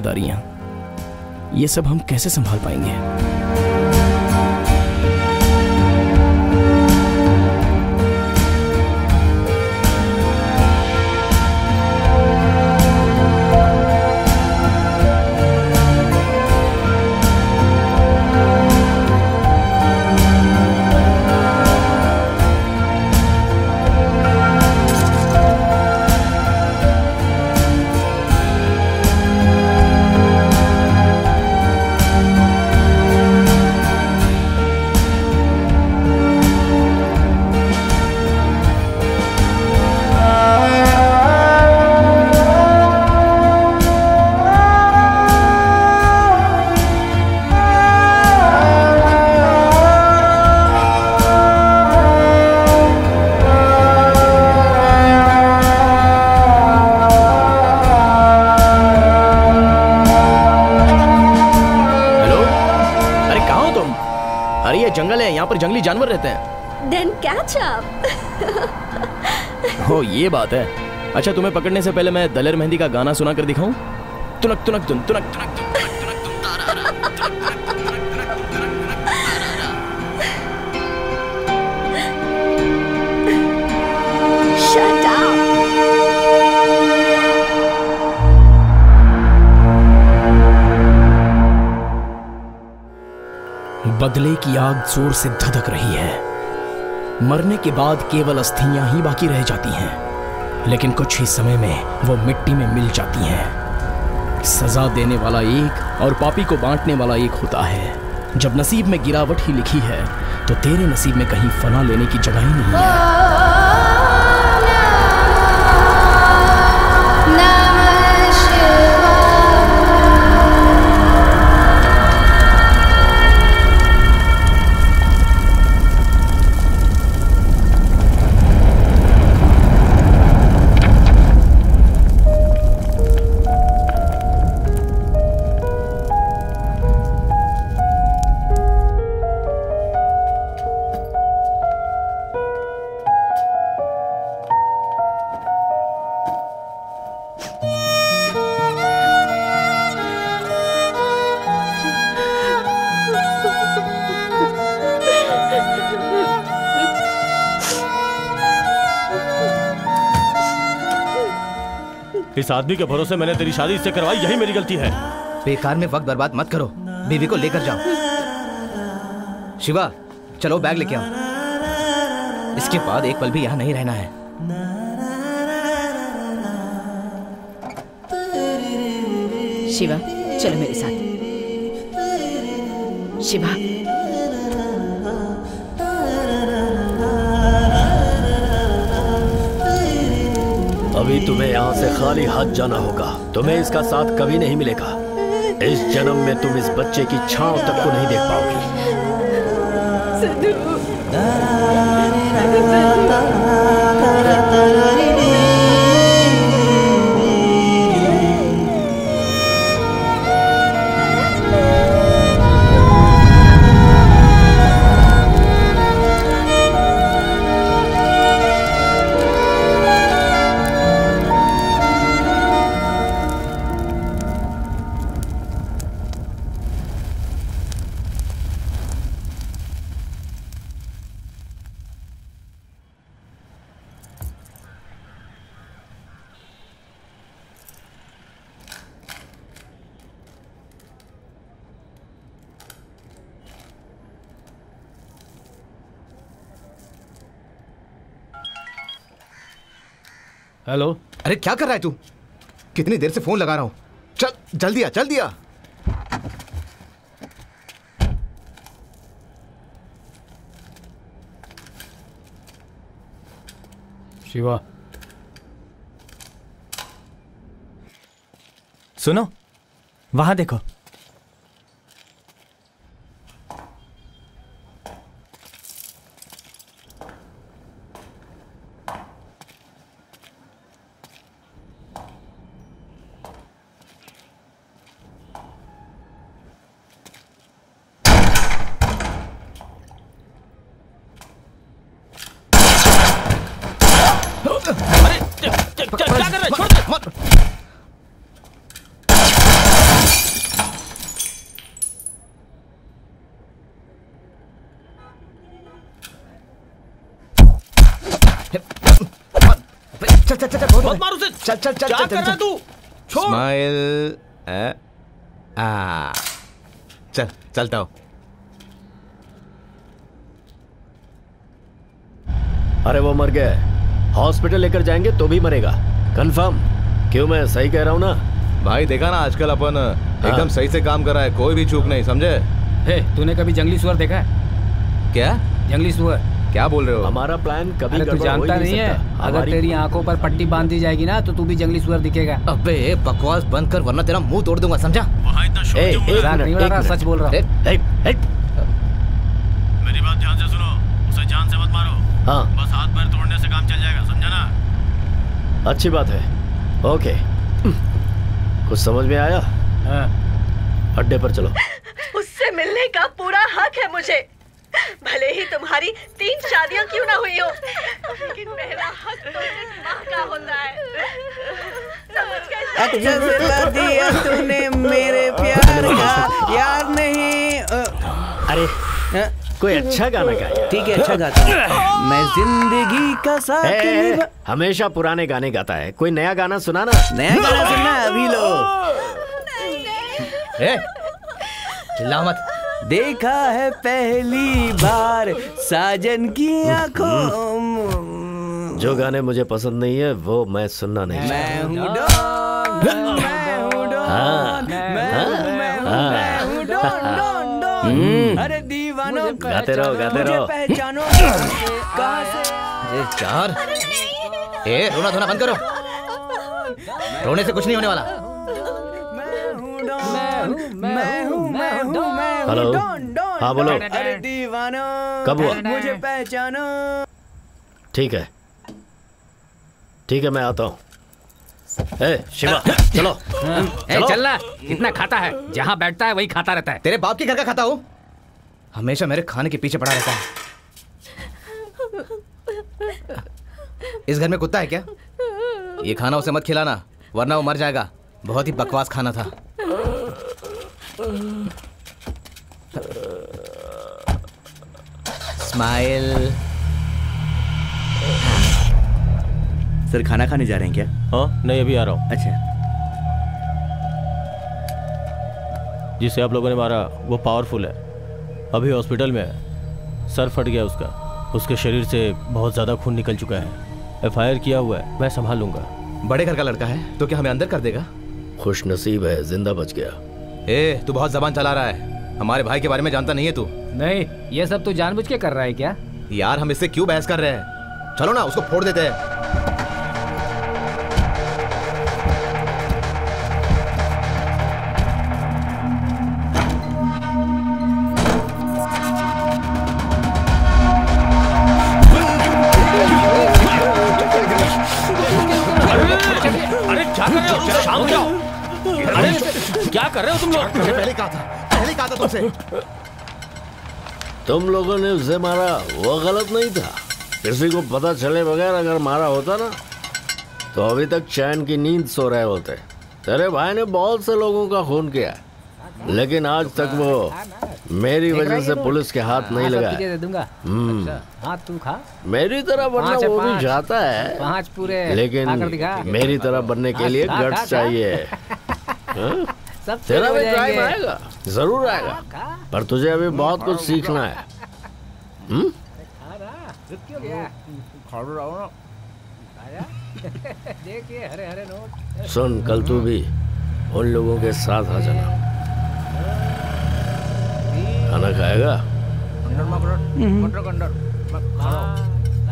जिम्मेदारियाँ। ये सब हम कैसे संभाल पाएँगे? बात है अच्छा तुम्हें पकड़ने से पहले मैं दलेर मेहंदी का गाना सुना कर दिखाऊँ तुनक तुनक तुन तुनक तुनक तुन बदले की आग ज़ोर से धधक रही है मरने के बाद केवल अस्थियाँ ही बाकी रह जाती हैं लेकिन कुछ ही समय में वो मिट्टी में मिल जाती हैं। सजा देने वाला एक और पापी को बांटने वाला एक होता है। जब नसीब में गिरावट ही लिखी है तो तेरे नसीब में कहीं फना लेने की जगह ही नहीं है। इस आदमी के भरोसे मैंने तेरी शादी इससे करवाई यही मेरी गलती है। बेकार में वक्त बर्बाद मत करो। बीवी को लेकर जाओ। शिवा चलो बैग लेके आओ। इसके बाद एक पल भी यहाँ नहीं रहना है। शिवा चलो मेरे साथ। शिवा। अभी तुम्हें यहाँ से खाली हाथ जाना होगा तुम्हें इसका साथ कभी नहीं मिलेगा इस जन्म में तुम इस बच्चे की छांव तक को नहीं देख पाओगी अरे, क्या कर रहा है तू? कितनी देर से फ़ोन लगा रहा हूँ। चल, जल्दी आ जल्दी आ। शिवा। सुनो, वहाँ देखो। चल चल चल क्या चल। कर रहा तू छोड़। स्माइल आ। चल चलता हूँ। अरे वो मर गया हॉस्पिटल लेकर जाएँगे तो भी मरेगा। कंफर्म क्यों मैं सही कह रहा हूँ ना? भाई देखा ना आजकल अपन एकदम सही से काम कर रहा है। कोई भी चूक नहीं समझे? हे तूने कभी जंगली सुअर देखा है? क्या? जंगली सुअर। क्या बोल रहे हो? हमारा प्लान कभी अरे तू गड़बड़ हो ही जानता नहीं नहीं है। अगर तेरी आँखों पर पट्टी बाँध दी जाएगी ना तो तू भी जंगली सुअर दिखेगा। अबे बकवास बंद कर वरना तेरा मुँह तोड़ दूँगा समझा। सच बोल रहा हूँ। मेरी बात ध्यान से सुनो उसे जान से मत मारो। हाँ। बस हाथ पैर तोड़ने से काम चल जाएगा समझा ना? अच्छी बात है। ओके। कुछ समझ में आया? हाँ। अड्डे पर चलो। उससे मिलने का पूरा हक है मुझे। भले ही तुम्हारी तीन शादियाँ क्यों ना हुई हो? लेकिन मेरा हक तो माँ का होता है। समझ गए? अच्छा दिया तूने मेरे प्यार का। यार नहीं अरे कोई अच्छा गाना गाया। ठीक है अच्छा गाता हूँ। मैं ज़िंदगी का साथ हमेशा पुराने गाने गाता है। कोई नया गाना सुना ना? नया गाना सुनना है, अभी लो। ए चिल्ला मत। देखा है पहली बार साजन की आँखों जो गाने मुझे पसंद नहीं है वो मैं सुनना नहीं मैं हूँ हूँ हाँ, हूँ हूँ। हाँ। हूँ। अरे दीवानो गाते रहो गाते रहो। पहचानो कहाँ से अरे चार। ए रोना धोना बंद करो। रोने से कुछ नहीं होने वाला। हूँ हूँ मैं हूँ मैं हूँ हेलो हाँ बोलो। अरे दीवानो। कब हुआ? मुझे पहचानो। ठीक है। ठीक है मैं आता हूँ। ए शिवा <coughs> चलो। ए, चलो। चल रहा इतना खाता है। जहाँ बैठता है वही खाता रहता है। तेरे बाप के घर का खाता हूँ? हमेशा मेरे खाने के पीछे पड़ा रहता है। इस घर में कुत्ता है क्या? ये खाना उसे मत खिलाना वरना वो मर जाएगा। बहुत ही बकवास खाना था। स्माइल सर खाना खाने जा रहे हैं क्या? हाँ नहीं अभी आ रहा हूँ। अच्छा। जिसे आप लोगों ने मारा वो पावरफुल है। अभी हॉस्पिटल में है। सर फट गया उसका। उसके शरीर से बहुत ज़्यादा खून निकल चुका है। एफआईआर किया हुआ है। मैं संभाल लूँगा। बड़े घर का लड़का है तो क्या हमें अंदर कर देगा? खुश नसीब है ज़िंदा बच गया। ए तू बहुत जबान चला रहा है। हमारे भाई के बारे में जानता नहीं है तू। नहीं ये सब तू जानबूझ के कर रहा है क्या? यार हम इससे क्यों बहस कर रहे हैं? चलो ना उसको फोड़ देते हैं। अरे क्या कर रहे हो? शाम जाओ। अरे क्या कर रहे हो तुम लोग? पहले कहा था कहा था तुमसे। तुम लोगों ने उसे मारा वो गलत नहीं था। किसी को पता चले बगैर अगर मारा होता ना तो अभी तक चैन की नींद सो रहे होते। तेरे भाई ने बहुत से लोगों का खून किया। लेकिन आज तक वो मेरी वजह से पुलिस के हाथ नहीं हाँ, लगा दूँगा। हम्म। अच्छा हाँ तू खा। मेरी तरह बनना है, वो भी। चाहता है। पाँच पूरे लेकिन मेरी तरह बनने के लिए गट्स चाहिए। <laughs> हाँ? सब तेरा भी हो टाइम आएगा। ज़रूर आएगा। पर तुझे अभी बहुत कुछ सीखना है। हम्म? देखिए हरे हरे नोट सुन कल तू भी उन लोगों के साथ आ जाना। खाना खाएगा?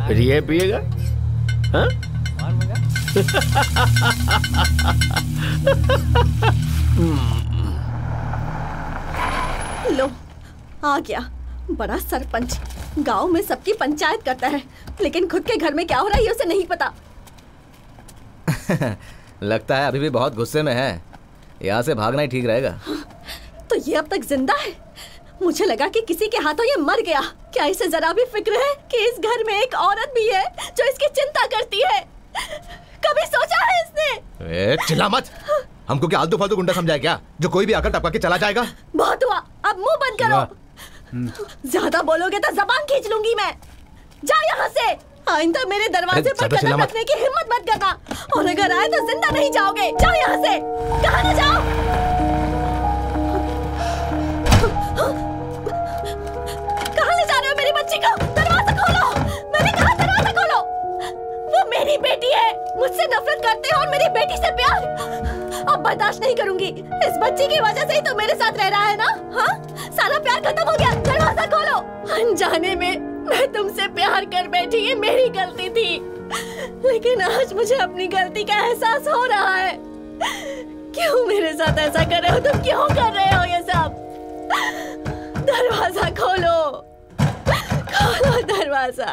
फिर ये पिएगा? हाँ? लो आ गया। बड़ा सरपंच। गाँव में सबकी पंचायत करता है। लेकिन खुद के घर में क्या हो रहा है ये उसे नहीं पता। <laughs> लगता है अभी भी बहुत गुस्से में है। यहाँ से भागना ही ठीक रहेगा। तो ये अब तक ज़िंदा है? मुझे लगा कि किसी के हाथों ये मर गया। क्या इसे जरा भी फ़िक्र है कि इस घर में एक औरत भी है जो इसकी चिंता करती है? कभी सोचा है ए, चिल्ला मत। हमको क्या आलतू फालतू गुंडा समझाया क्या? जो कोई भी आकर टपका के चला जाएगा। बहुत हुआ। अब मुँह बंद करो। ज़्यादा बोलोगे तो जबान खींच लूँगी मैं। जा यहाँ से। आइंदा मेरे दरवाजे पर कदम रखने की हिम्मत मत करना। और अगर आए तो ज़िंदा नहीं जाओगे। जाओ यहाँ से। कहा ना जाओ? कहाँ ले जा रहे हो मेरी बच्ची को? वो मेरी बेटी है। मुझसे नफरत करते हो और मेरी बेटी से प्यार। अब बर्दाश्त नहीं करूँगी। इस बच्ची की वजह से ही तो मेरे साथ रह रहा है ना? हाँ? सारा प्यार खत्म हो गया। दरवाज़ा खोलो। अनजाने में मैं तुमसे प्यार कर बैठी ये मेरी गलती थी। लेकिन आज मुझे अपनी गलती का एहसास हो रहा है। क्यों मेरे साथ ऐसा कर रहे हो? तुम क्यों कर रहे हो ये सब? दरवाज़ा खोलो। खोलो दरवाज़ा।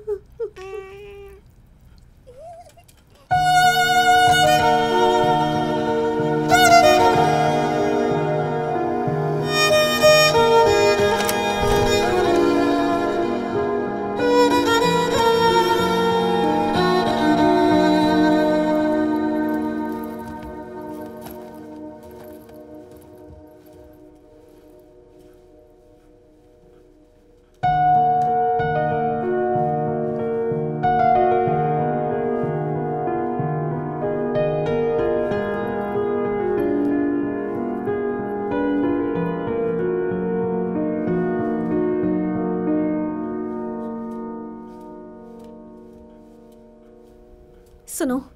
सुनो तुम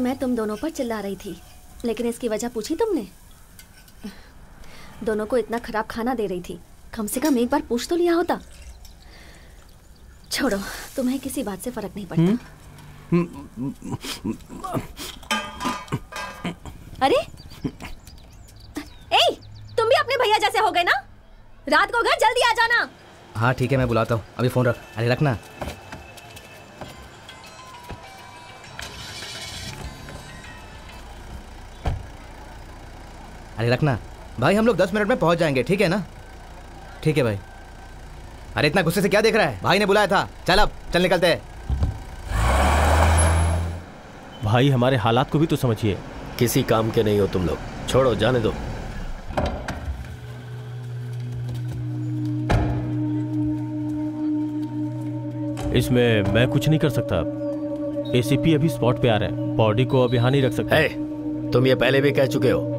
से मैं तुम दोनों पर चिल्ला रही थी लेकिन इसकी वजह पूछी तुमने? दोनों को इतना खराब खाना दे रही थी कम से कम एक बार पूछ तो लिया होता। छोड़ो तुम्हें किसी बात से फ़र्क नहीं पड़ता। अरे! ए तुम भी अपने भैया जैसे हो गए ना? रात को घर जल्दी आ जाना। हाँ ठीक है मैं बुलाता हूँ। अभी फ़ोन रख अरे रखना। अरे रखना। भाई हम लोग दस मिनट में पहुँच जाएँगे ठीक है ना? ठीक है भाई। अरे इतना गुस्से से क्या देख रहा है? भाई ने बुलाया था। चल अब चल निकलते हैं। भाई हमारे हालात को भी तो समझिए। किसी काम के नहीं हो तुम लोग। छोड़ो जाने दो। इसमें मैं कुछ नहीं कर सकता। एसीपी अभी स्पॉट पे आ रहे हैं। बॉडी को अब यहाँ नहीं रख सकते। तुम ये पहले भी कह चुके हो।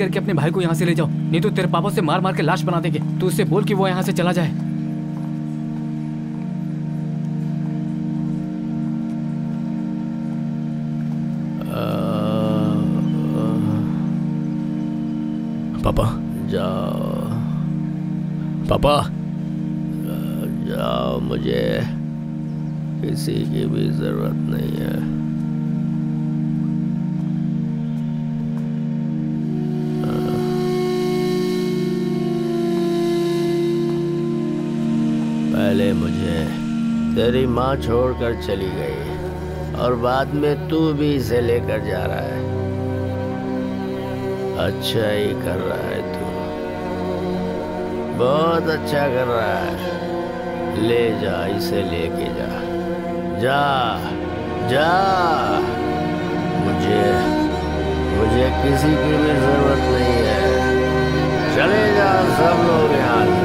करके अपने भाई को यहाँ से ले जाओ। नहीं तो तेरे पापा से मार मार के लाश बना देंगे। तू उससे बोल कि वो यहाँ से चला जाए। पापा। जाओ। पापा। जाओ मुझे। किसी की भी ज़रूरत नहीं। तेरी माँ छोड़कर चली गई और बाद में तू भी इसे लेकर जा रहा है। अच्छा ही कर रहा है तू। बहुत अच्छा कर रहा है। ले जा, इसे लेके जा। जा जा। मुझे मुझे किसी की भी ज़रूरत नहीं है। चले जा सब लोग यहाँ।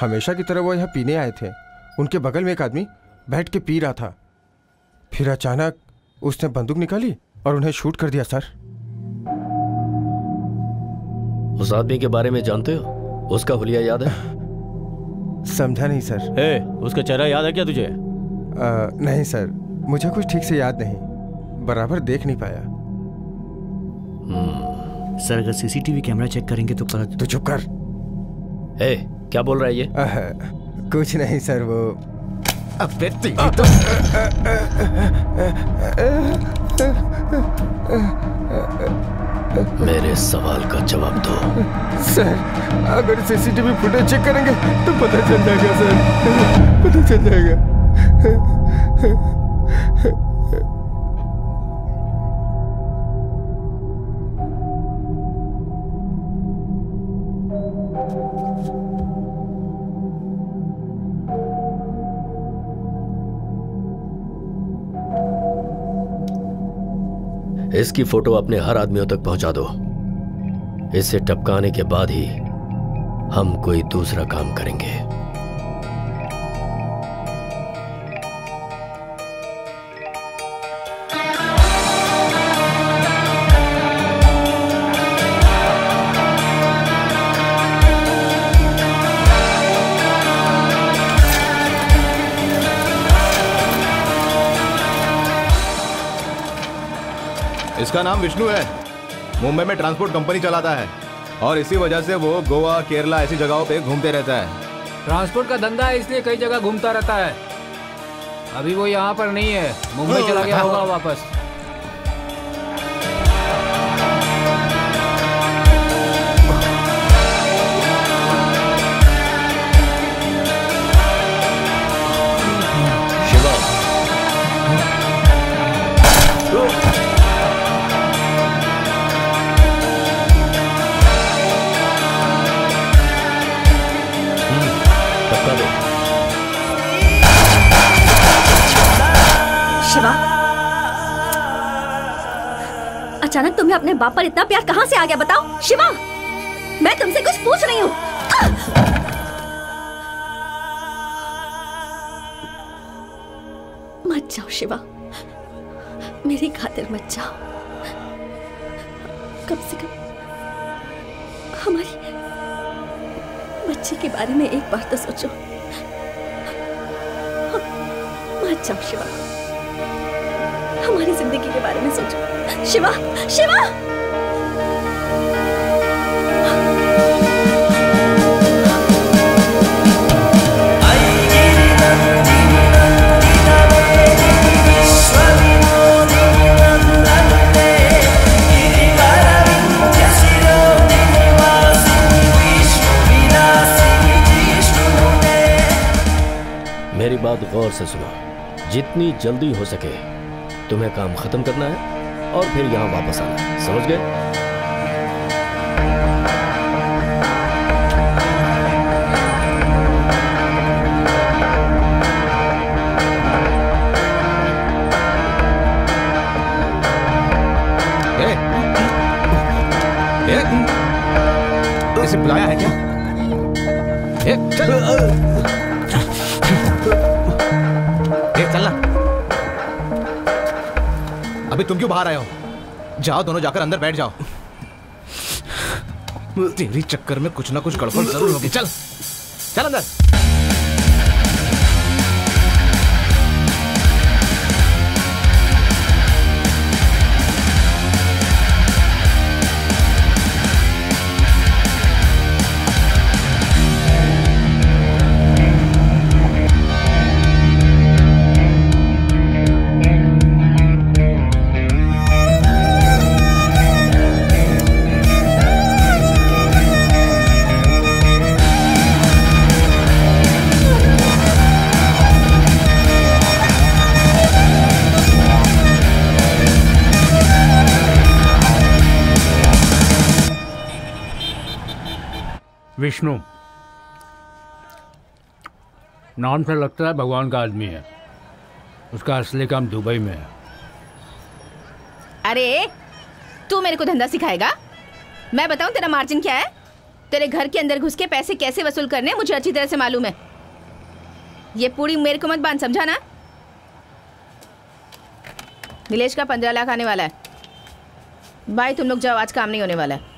हमेशा की तरह वो यहाँ पीने आए थे। उनके बगल में एक आदमी बैठ के पी रहा था। फिर अचानक उसने बंदूक निकाली और उन्हें शूट कर दिया सर। उस आदमी के बारे में जानते हो? उसका हुलिया याद है? <laughs> समझा नहीं सर। ए, उसका चेहरा याद है क्या तुझे? आ, नहीं सर। मुझे कुछ ठीक से याद नहीं। बराबर देख नहीं पाया। सर अगर सीसीटीवी कैमरा चेक करेंगे तो पता तो चुप कर। ए, क्या बोल रहा है ये? आह, कुछ नहीं सर वो अबे तेरी तो मेरे सवाल का जवाब दो। सर अगर सीसीटीवी फुटेज चेक करेंगे तो पता चल जाएगा सर। पता चल जाएगा। इसकी फ़ोटो अपने हर आदमियों तक पहुँचा दो। इसे टपकाने के बाद ही हम कोई दूसरा काम करेंगे। इसका नाम विष्णु है। मुंबई में ट्रांसपोर्ट कंपनी चलाता है और इसी वजह से वो गोवा, केरला ऐसी जगहों पे घूमते रहता है। ट्रांसपोर्ट का धंधा है इसलिए कई जगह घूमता रहता है। अभी वो यहाँ पर नहीं है। मुंबई चला गया होगा वापस। अपने बाप पर इतना प्यार कहाँ से आ गया बताओ? शिवा, मैं तुमसे कुछ पूछ रही हूँ। मत जाओ शिवा, मेरी खातिर मत जाओ। कम से कम हमारी बच्चे के बारे में एक बार तो सोचो। मत जाओ शिवा। ज़िंदगी के बारे में सोचो। शिवा शिवा! मेरी बात गौर से सुनो। जितनी जल्दी हो सके तुम्हें काम खत्म करना है और फिर यहाँ वापस आना है। समझ गए? तुम क्यों बाहर आए हो? जाओ, दोनों जाकर अंदर बैठ जाओ। तेरी चक्कर में कुछ ना कुछ गड़बड़ ज़रूर होगी। चल चल अंदर। विष्णु। नाम से लगता है भगवान का आदमी है। उसका असली काम दुबई में है। अरे, तू मेरे को धंधा सिखाएगा? मैं बताऊँ तेरा मार्जिन क्या है? तेरे घर के अंदर घुस के पैसे कैसे वसूल करने मुझे अच्छी तरह से मालूम है। ये पूरी मेरे को मत बाँध, समझा ना? नीलेश का पंद्रह लाख आने वाला है। भाई, तुम लोग जाओ, आज काम नहीं होने वाला है।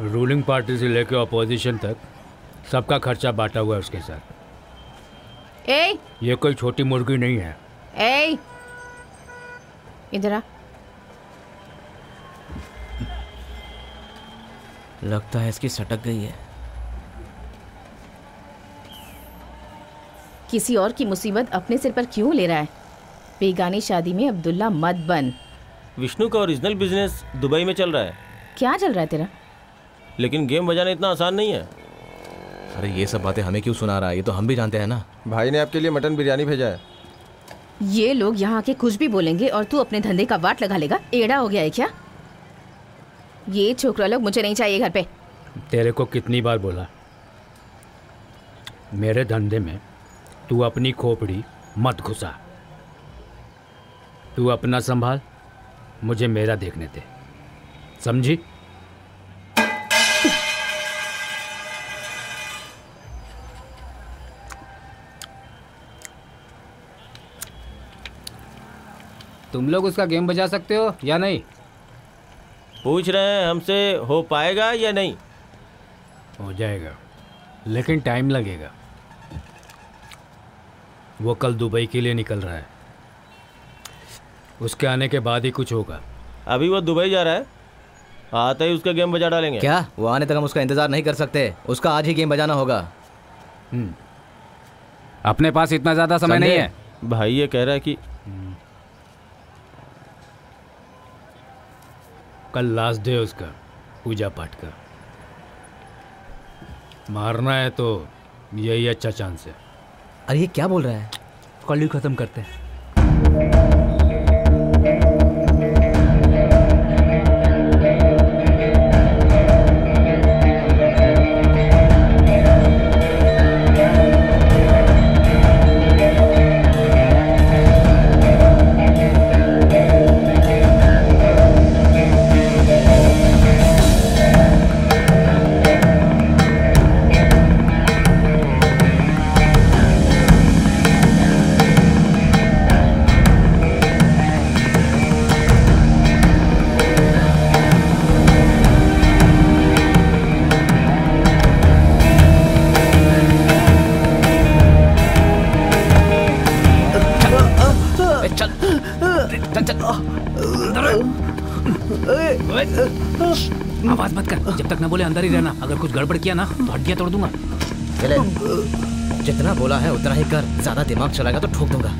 रूलिंग पार्टी से लेकर अपोजिशन तक सबका खर्चा बांटा हुआ है उसके साथ। ए ये कोई छोटी मुर्गी नहीं है। ए इधर आ। लगता है इसकी सटक गई है। किसी और की मुसीबत अपने सिर पर क्यों ले रहा है? बेगानी शादी में अब्दुल्ला मत बन। विष्णु का ओरिजिनल बिज़नेस दुबई में चल रहा है। क्या चल रहा है तेरा? लेकिन गेम बजाना इतना आसान नहीं है। अरे ये सब बातें हमें क्यों सुना रहा है? ये तो हम भी जानते हैं ना। भाई ने आपके लिए मटन बिरयानी भेजा है। ये लोग यहाँ के कुछ भी बोलेंगे और तू अपने धंधे का वाट लगा लेगा। एड़ा हो गया है क्या? ये छोकरा लोग मुझे नहीं चाहिए घर पे। तेरे को कितनी बार बोला? मेरे धंधे में तू अपनी खोपड़ी मत घुसा। तू अपना संभाल मुझे मेरा देखने दे। समझी? तुम लोग उसका गेम बजा सकते हो या नहीं? पूछ रहे हैं हमसे हो पाएगा या नहीं? हो जाएगा लेकिन टाइम लगेगा। वो कल दुबई के लिए निकल रहा है। उसके आने के बाद ही कुछ होगा। अभी वो दुबई जा रहा है। आते ही उसका गेम बजा डालेंगे। क्या? वो आने तक हम उसका इंतज़ार नहीं कर सकते। उसका आज ही गेम बजाना होगा। अपने पास इतना ज़्यादा समय नहीं है। भाई ये कह रहा है कि कल लास्ट डे उसका पूजा पाठ का। मारना है तो यही अच्छा चांस है। अरे ये क्या बोल रहा है? कॉल्यू ही खत्म करते हैं। अंदर ही रहना। अगर कुछ गड़बड़ किया ना तो हड्डियाँ तोड़ दूँगा। जितना बोला है, उतना ही कर। ज़्यादा दिमाग चलाएगा तो ठोक दूँगा।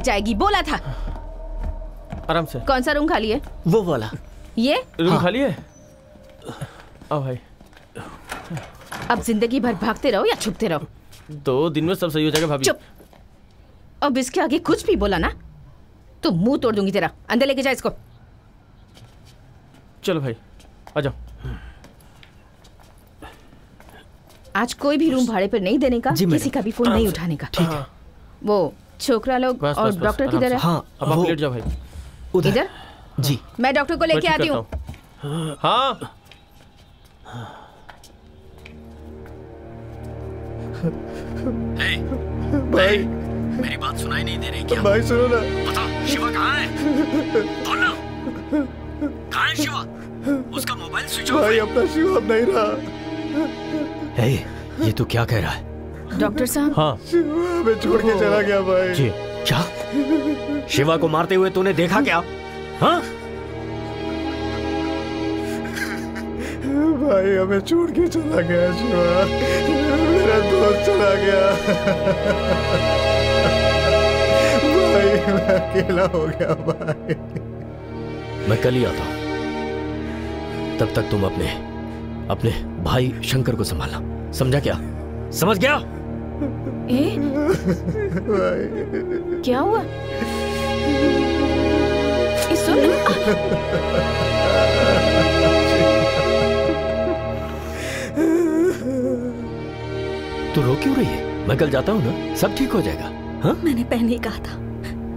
लग जाएगी। बोला था। आराम से। कौन सा रूम खाली है? वो वाला। ये? रूम हाँ। खाली है? आओ भाई। अब ज़िंदगी भर भागते रहो या छुपते रहो। दो दिन में सब सही हो जाएगा भाभी। चुप। अब इसके आगे कुछ भी बोला ना तो मुँह तोड़ दूँगी तेरा। अंदर लेके जा इसको। चलो भाई आ जाओ। आज कोई भी रूम भाड़े पर नहीं देने का किसी का भी फ़ोन नहीं उठाने का। ठीक है। वो छोकरा लोग बस, और डॉक्टर किधर। है? हाँ, अब आप लेट जाओ भाई। इधर जी। मैं डॉक्टर को लेके आती हूँ। हाँ। भाई। मेरी बात सुनाई नहीं दे रही क्या? भाई सुनो ना। बता शिवा कहाँ है? बोल। ना कहाँ है शिवा? उसका मोबाइल स्विच ऑफ़ भाई है। अपना शिव अब नहीं रहा। हे, ये तू क्या कह रहा है? डॉक्टर साहब? हाँ। शिव हमें छोड़ के चला गया भाई। जी। क्या? शिवा को मारते हुए तूने देखा क्या? हाँ? भाई हमें छोड़ के चला गया शिवा। मेरा दोस्त चला गया। भाई मैं अकेला हो गया भाई। मैं कल ही आता हूँ। तब तक तुम अपने अपने भाई शंकर को संभालना। समझा क्या? समझ गया? ए? क्या हुआ? सुन। तू रो क्यों रही है? मैं कल जाता हूँ ना सब ठीक हो जाएगा हाँ? मैंने पहले ही कहा था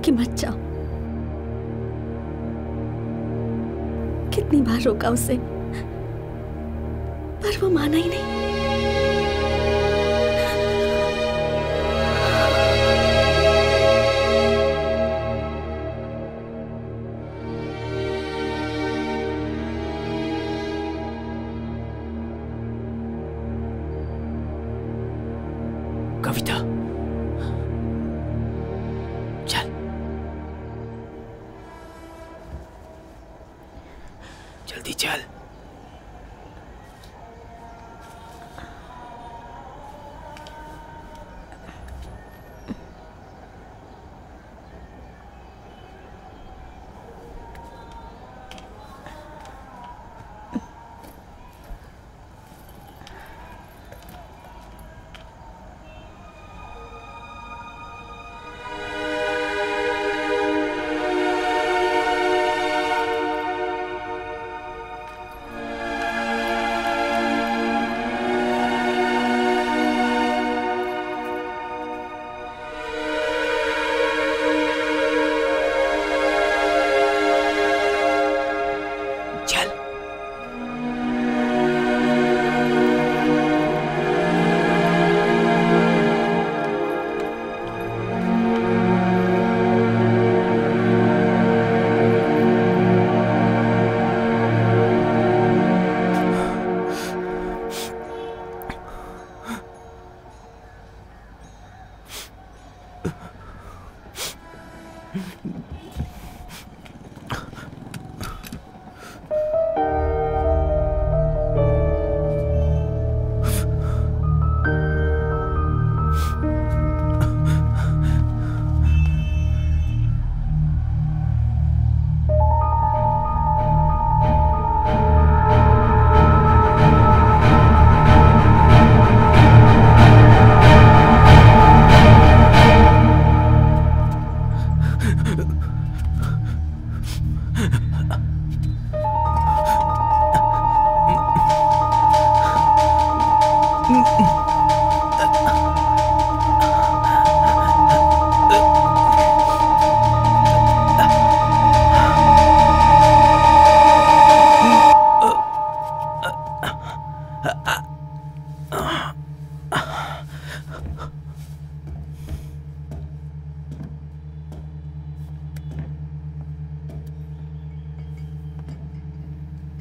कि मत जाओ। कितनी बार रोका उसे पर वो माना ही नहीं।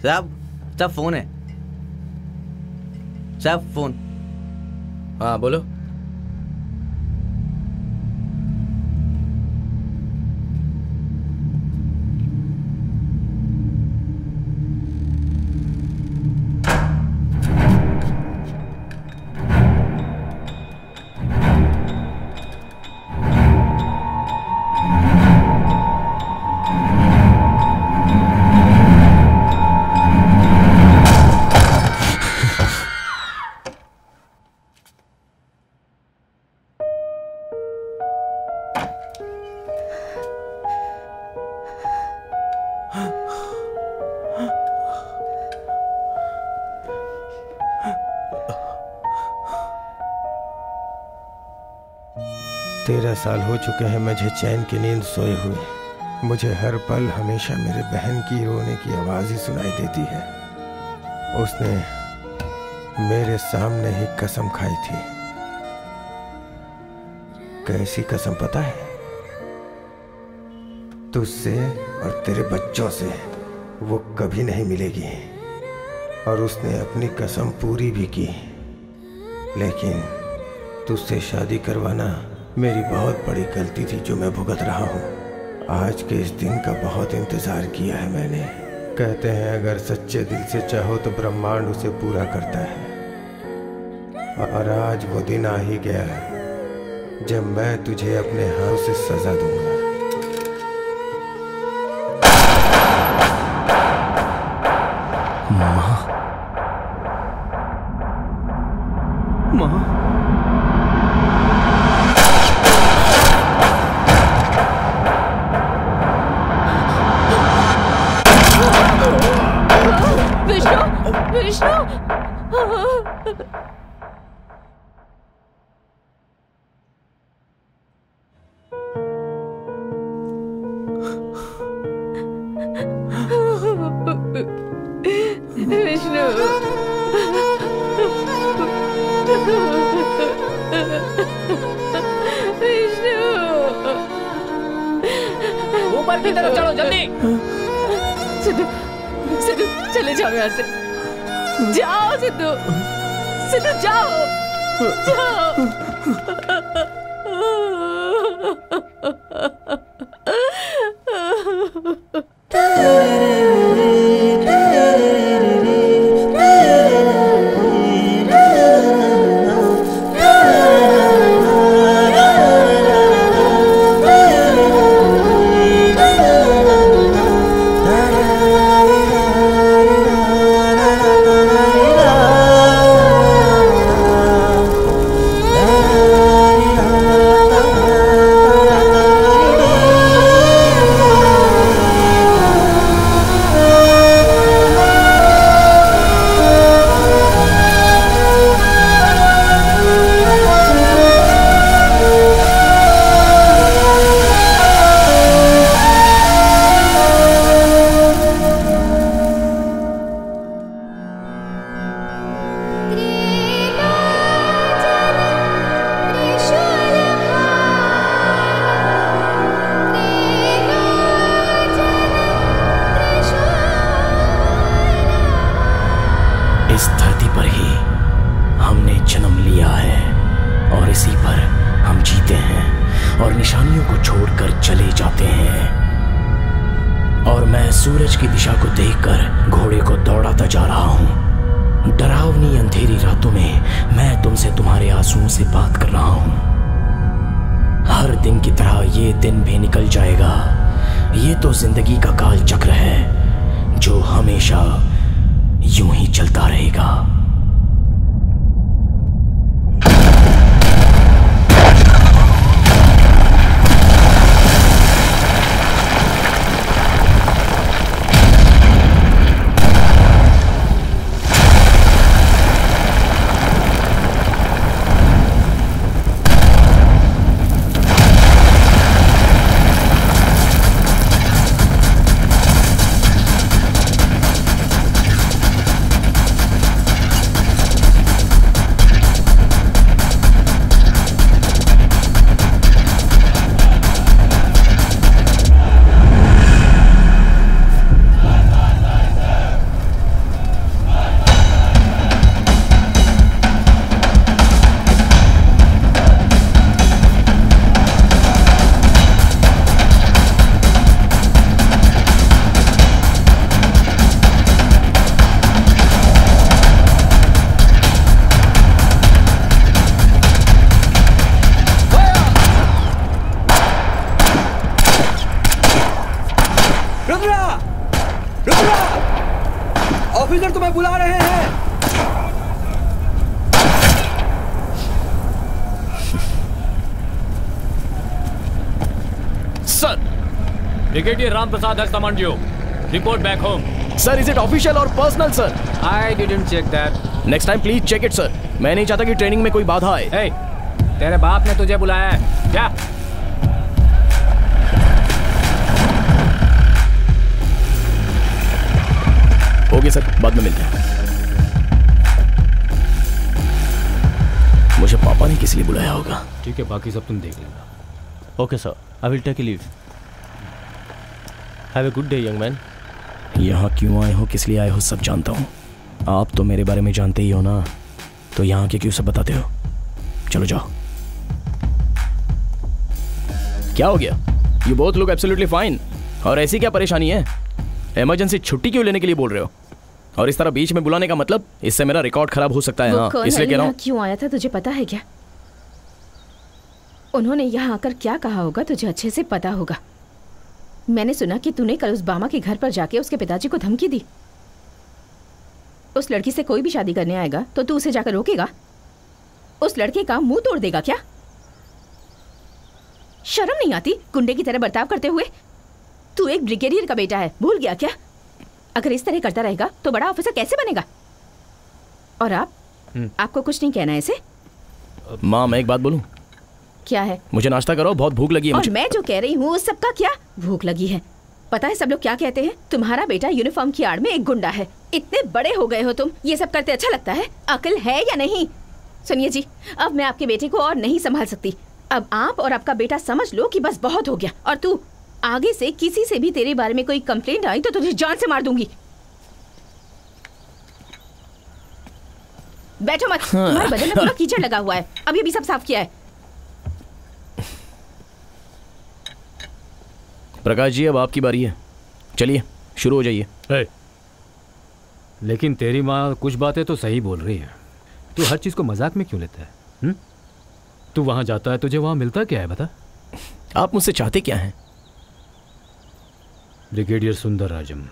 साहब साहब फ़ोन है। साहब फ़ोन। हाँ बोलो। साल हो चुके हैं, मुझे चैन की नींद सोए हुए। मुझे हर पल हमेशा मेरे बहन की रोने की आवाज़ ही सुनाई देती है। उसने मेरे सामने ही कसम खाई थी। कैसी कसम पता है? तुझसे और तेरे बच्चों से वो कभी नहीं मिलेगी। और उसने अपनी कसम पूरी भी की। लेकिन तुझसे शादी करवाना मेरी बहुत बड़ी गलती थी जो मैं भुगत रहा हूँ। आज के इस दिन का बहुत इंतज़ार किया है मैंने। कहते हैं, अगर सच्चे दिल से चाहो तो ब्रह्मांड उसे पूरा करता है। और आज वो दिन आ ही गया है, जब मैं तुझे अपने हाथ से सजा दूँगा। माँ brigadier Ram Prasad हस्तमंजू report back home sir is it official और personal sir I didn't check that next time please check it sir मैं नहीं चाहता कि ट्रेनिंग में कोई बाधा आए। Hey, तेरे बाप ने तुझे बुलाया है। क्या ओके सर बाद में मिलते हैं। मुझे पापा ने किस लिए बुलाया होगा? ठीक है बाकी सब तुम देख लेना। Okay sir I will take a leave have a good day young man यहाँ क्यों आए हो? किस लिए आए हो? सब जानता हूँ। आप तो मेरे बारे में जानते ही हो ना? तो यहाँ के क्यों सब बताते हो? चलो जाओ। क्या हो गया? You both look absolutely fine और ऐसी क्या परेशानी है? इमरजेंसी छुट्टी क्यों लेने के लिए बोल रहे हो? और इस तरह बीच में बुलाने का मतलब? इससे मेरा रिकॉर्ड खराब हो सकता है हाँ। इसलिए कह रहा हूँ। क्यों आया था? तुझे पता है क्या? उन्होंने यहाँ आकर क्या कहा होगा? तुझे अच्छे से पता होगा। मैंने सुना कि तूने कल उस बामा के घर पर जाके उसके पिताजी को धमकी दी। उस लड़की से कोई भी शादी करने आएगा तो तू उसे जाकर रोकेगा? उस लड़के का मुँह तोड़ देगा क्या? शर्म नहीं आती गुंडे की तरह बर्ताव करते हुए? तू एक ब्रिगेडियर का बेटा है भूल गया क्या? अगर इस तरह करता रहेगा तो बड़ा ऑफिसर कैसे बनेगा? और आप? आपको कुछ नहीं कहना है इसे? माँ मैं एक बात बोलूँ? क्या है? मुझे नाश्ता करो बहुत भूख लगी है और मुझे। मैं जो कह रही हूँ उस सबका क्या भूख लगी है? पता है सब लोग क्या कहते हैं? तुम्हारा बेटा यूनिफॉर्म की आड़ में एक गुंडा है। इतने बड़े हो गए हो तुम। ये सब करते अच्छा लगता है? अकल है या नहीं? सुनिए जी अब मैं आपके बेटे को और नहीं संभाल सकती। अब आप और आपका बेटा समझ लो कि बस बहुत हो गया। और तू आगे से किसी से भी तेरे बारे में कोई कंप्लेंट आई तो तुझे जान से मार दूँगी। बैठो मत। तुम्हारे बदन में पूरा कीचड़ लगा हुआ है। अभी अभी सब साफ़ किया है। प्रकाश जी अब आपकी बारी है। चलिए शुरू हो जाइए. लेकिन तेरी माँ कुछ बातें तो सही बोल रही है। तू हर चीज़ को मज़ाक में क्यों लेता है हुँ? तू वहाँ जाता है तुझे वहाँ मिलता क्या है बता? आप मुझसे चाहते क्या हैं? ब्रिगेडियर सुंदर राजम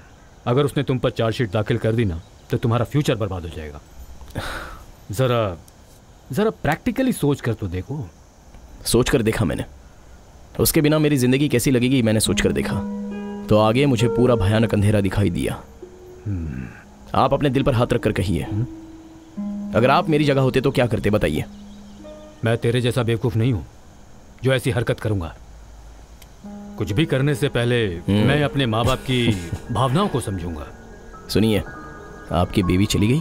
अगर उसने तुम पर चार्जशीट दाखिल कर दी ना तो तुम्हारा फ्यूचर बर्बाद हो जाएगा। जरा जरा प्रैक्टिकली सोच कर तो देखो। सोच कर देखा मैंने। उसके बिना मेरी ज़िंदगी कैसी लगेगी मैंने सोच कर देखा। तो आगे मुझे पूरा भयानक अंधेरा दिखाई दिया। आप अपने दिल पर हाथ रखकर कहिए। अगर आप मेरी जगह होते तो क्या करते बताइए। मैं तेरे जैसा बेवकूफ़ नहीं हूँ जो ऐसी हरकत करूँगा। कुछ भी करने से पहले मैं अपने माँ बाप की <laughs> भावनाओं को समझूँगा। सुनिए आपकी बीवी चली गई?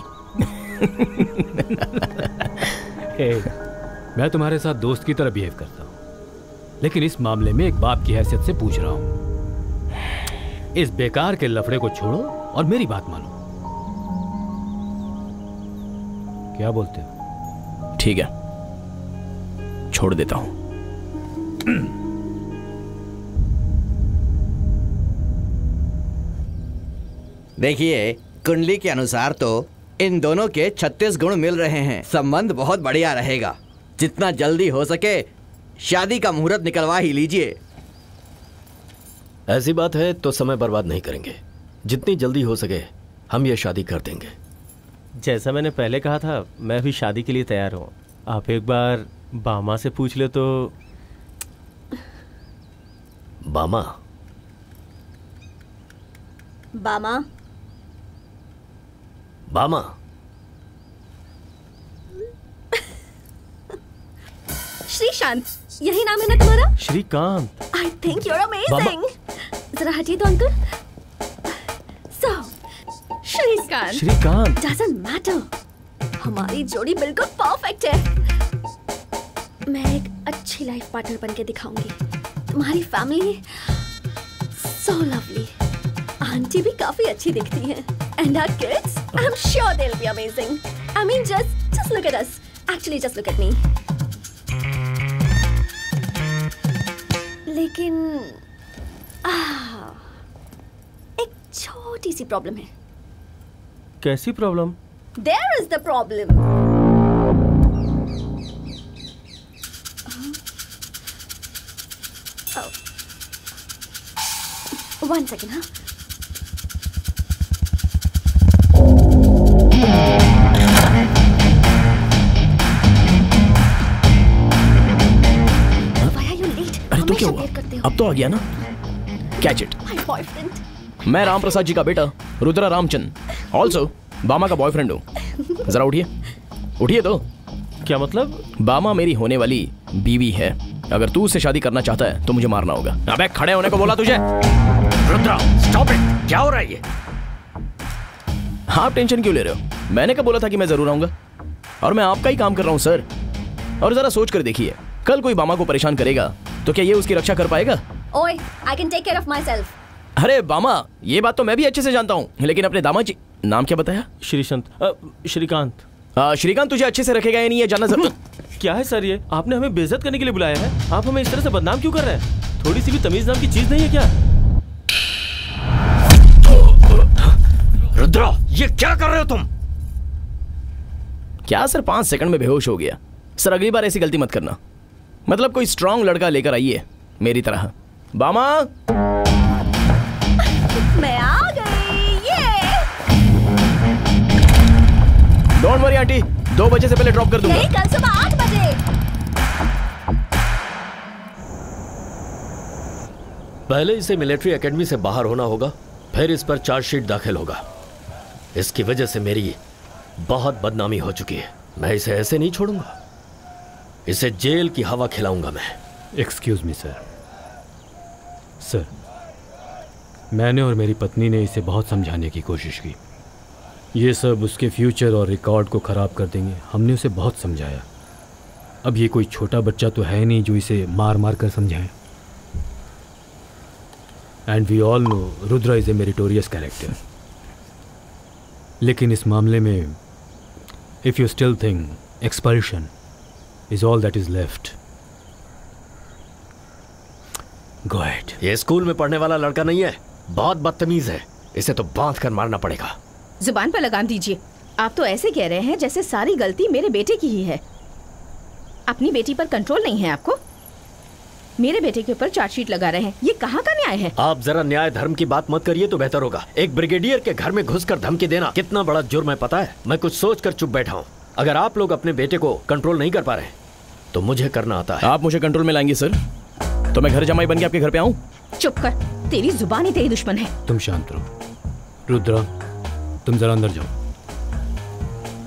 <laughs> मैं तुम्हारे साथ दोस्त की तरह बिहेव करता हूँ। लेकिन इस मामले में एक बाप की हैसियत से पूछ रहा हूँ। इस बेकार के लफड़े को छोड़ो और मेरी बात मानो। क्या बोलते हो? ठीक है। छोड़ देता हूँ। देखिए कुंडली के अनुसार तो इन दोनों के 36 गुण मिल रहे हैं। संबंध बहुत बढ़िया रहेगा। जितना जल्दी हो सके शादी का मुहूर्त निकलवा ही लीजिए। ऐसी बात है तो समय बर्बाद नहीं करेंगे। जितनी जल्दी हो सके हम ये शादी कर देंगे। जैसा मैंने पहले कहा था मैं भी शादी के लिए तैयार हूँ। आप एक बार बामा से पूछ ले तो बामा? बामा? बामा? श्रीशांत। यही नाम है ना तुम्हारा? Srikanth. I think you're amazing जरा हटिए तो uncle. So Srikanth. Srikanth. Doesn't matter हमारी जोड़ी बिल्कुल परफेक्ट है। मैं एक अच्छी लाइफ पार्टनर बन के दिखाऊँगी। तुम्हारी फैमिली सो लवली आंटी भी काफ़ी अच्छी दिखती है। And our kids I am sure they will be amazing I mean just just look at us actually just look at me लेकिन आह, एक छोटी सी प्रॉब्लम है। कैसी problem there is the problem one second हाँ क्या हुआ? हो। अब तो आ गया ना? कैच इट मैं राम प्रसाद जी का बेटा रुद्रा रामचंद। ऑल्सो बामा का बॉयफ्रेंड हूँ। जरा उठिए। उठिए तो। क्या मतलब? बामा मेरी होने वाली बीवी है। अगर तू उससे शादी करना चाहता है तो मुझे मारना होगा। अबे खड़े होने को बोला तुझे। रुद्रा स्टॉप इट क्या हो रहा है ये? आप टेंशन क्यों ले रहे हो? मैंने कब बोला था कि मैं ज़रूर आऊँगा? और मैं आपका ही काम कर रहा हूँ सर। और जरा सोच कर देखिए। कल कोई बामा को परेशान करेगा तो क्या ये उसकी रक्षा कर पाएगा? ओए I can take care of myself अरे बामा ये बात तो मैं भी अच्छे से जानता हूँ लेकिन अपने दामाद जी नाम क्या बताया? श्रीसंत अ, श्रीकांत। श्रीकांत तुझे अच्छे से रखेगा या नहीं ये जानना ज़रूर क्या है सर ये? आपने हमें बेइज्जत करने के लिए बुलाया है? आप हमें इस तरह से बदनाम क्यों कर रहे हैं? थोड़ी सी भी तमीज नाम की चीज़ नहीं है क्या? रुद्रा ये क्या कर रहे हो तुम? क्या सर पाँच सेकंड में बेहोश हो गया। सर अगली बार ऐसी गलती मत करना। मतलब कोई स्ट्रांग लड़का लेकर आइए मेरी तरह। बामा! मैं आ गई ये! डोंट वरी आंटी दो बजे से पहले ड्रॉप कर दूँगा। कल सुबह आठ बजे। पहले इसे मिलिट्री एकेडमी से बाहर होना होगा फिर इस पर चार्जशीट दाखिल होगा। इसकी वजह से मेरी बहुत बदनामी हो चुकी है। मैं इसे ऐसे नहीं छोड़ूँगा। इसे जेल की हवा खिलाऊँगा मैं। एक्सक्यूज मी सर सर मैंने और मेरी पत्नी ने इसे बहुत समझाने की कोशिश की। ये सब उसके फ्यूचर और रिकॉर्ड को ख़राब कर देंगे। हमने उसे बहुत समझाया। अब ये कोई छोटा बच्चा तो है नहीं जो इसे मार मार कर समझाए। And we all know Rudra is a meritorious character लेकिन इस मामले में if you still think expulsion is all that is left go ahead. ये स्कूल में पढ़ने वाला लड़का नहीं है। बहुत बदतमीज है। इसे तो बाँध कर मारना पड़ेगा। ज़ुबान पर लगाम दीजिए। आप तो ऐसे कह रहे हैं जैसे सारी गलती मेरे बेटे की ही है। अपनी बेटी पर कंट्रोल नहीं है आपको? मेरे बेटे के ऊपर चार्जशीट लगा रहे हैं। ये कहाँ का न्याय है? आप जरा न्याय धर्म की बात मत करिए तो बेहतर होगा। एक ब्रिगेडियर के घर में घुसकर धमकी देना कितना बड़ा जुर्म है पता है? मैं कुछ सोच कर चुप बैठा हूँ। अगर आप लोग अपने बेटे को कंट्रोल नहीं कर पा रहे तो मुझे करना आता है। आप मुझे कंट्रोल में लाएँगे सर तो मैं घर जमाई बन के आपके घर पे आऊँ? चुप कर। तेरी ज़ुबान ही तेरी दुश्मन है। तुम शांत रहो। रुद्रा तुम जरा अंदर जाओ।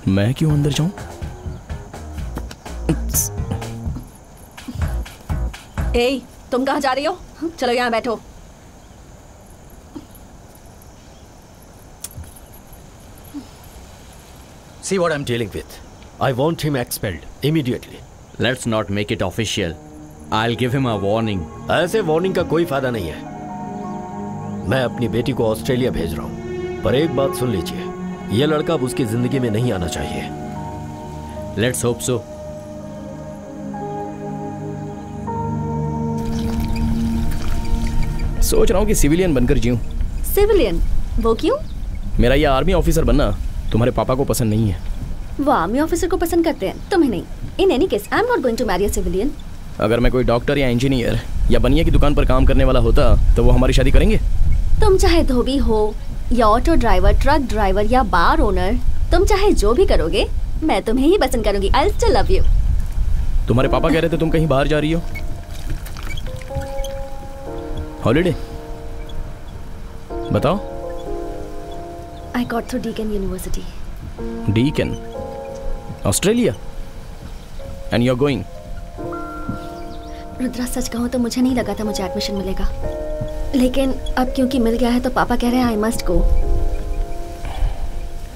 मैं क्यों अंदर जाऊँ? ए तुम कहाँ जा रही हो? चलो यहाँ बैठो। See what I'm dealing with. I want him expelled immediately. Let's not make it official. I'll give him a warning. ऐसे वार्निंग का कोई फ़ायदा नहीं है। मैं अपनी बेटी को ऑस्ट्रेलिया भेज रहा हूँ। पर एक बात सुन लीजिए। यह लड़का अब उसकी ज़िंदगी में नहीं आना चाहिए। लेट्स होप सो सोच रहा हूँ कि सिविलियन बनकर जीऊं। सिविलियन? वो क्यों? मेरा ये आर्मी ऑफिसर बनना। तुम्हारे पापा को पसंद नहीं है। वो आर्मी ऑफिसर को पसंद करते हैं तुम्हें नहीं। In any case I am not going to marry a civilian अगर मैं कोई डॉक्टर या इंजीनियर या बनिया की दुकान पर काम करने वाला होता तो वो हमारी शादी करेंगे? तुम चाहे धोबी हो या ऑटो ड्राइवर ट्रक ड्राइवर या बार ओनर तुम चाहे जो भी करोगे मैं तुम्हें ही पसंद करूँगी। आई स्टिल लव यू तुम्हारे पापा कह रहे थे तुम कहीं बाहर जा रही हो। हॉलीडे बताओ। Got through Deakin University Deakin Australia and you are Rudra सच कहूँ तो मुझे नहीं लगा था मुझे एडमिशन मिलेगा। लेकिन अब क्योंकि मिल गया है तो पापा कह रहे हैं आई मस्ट गो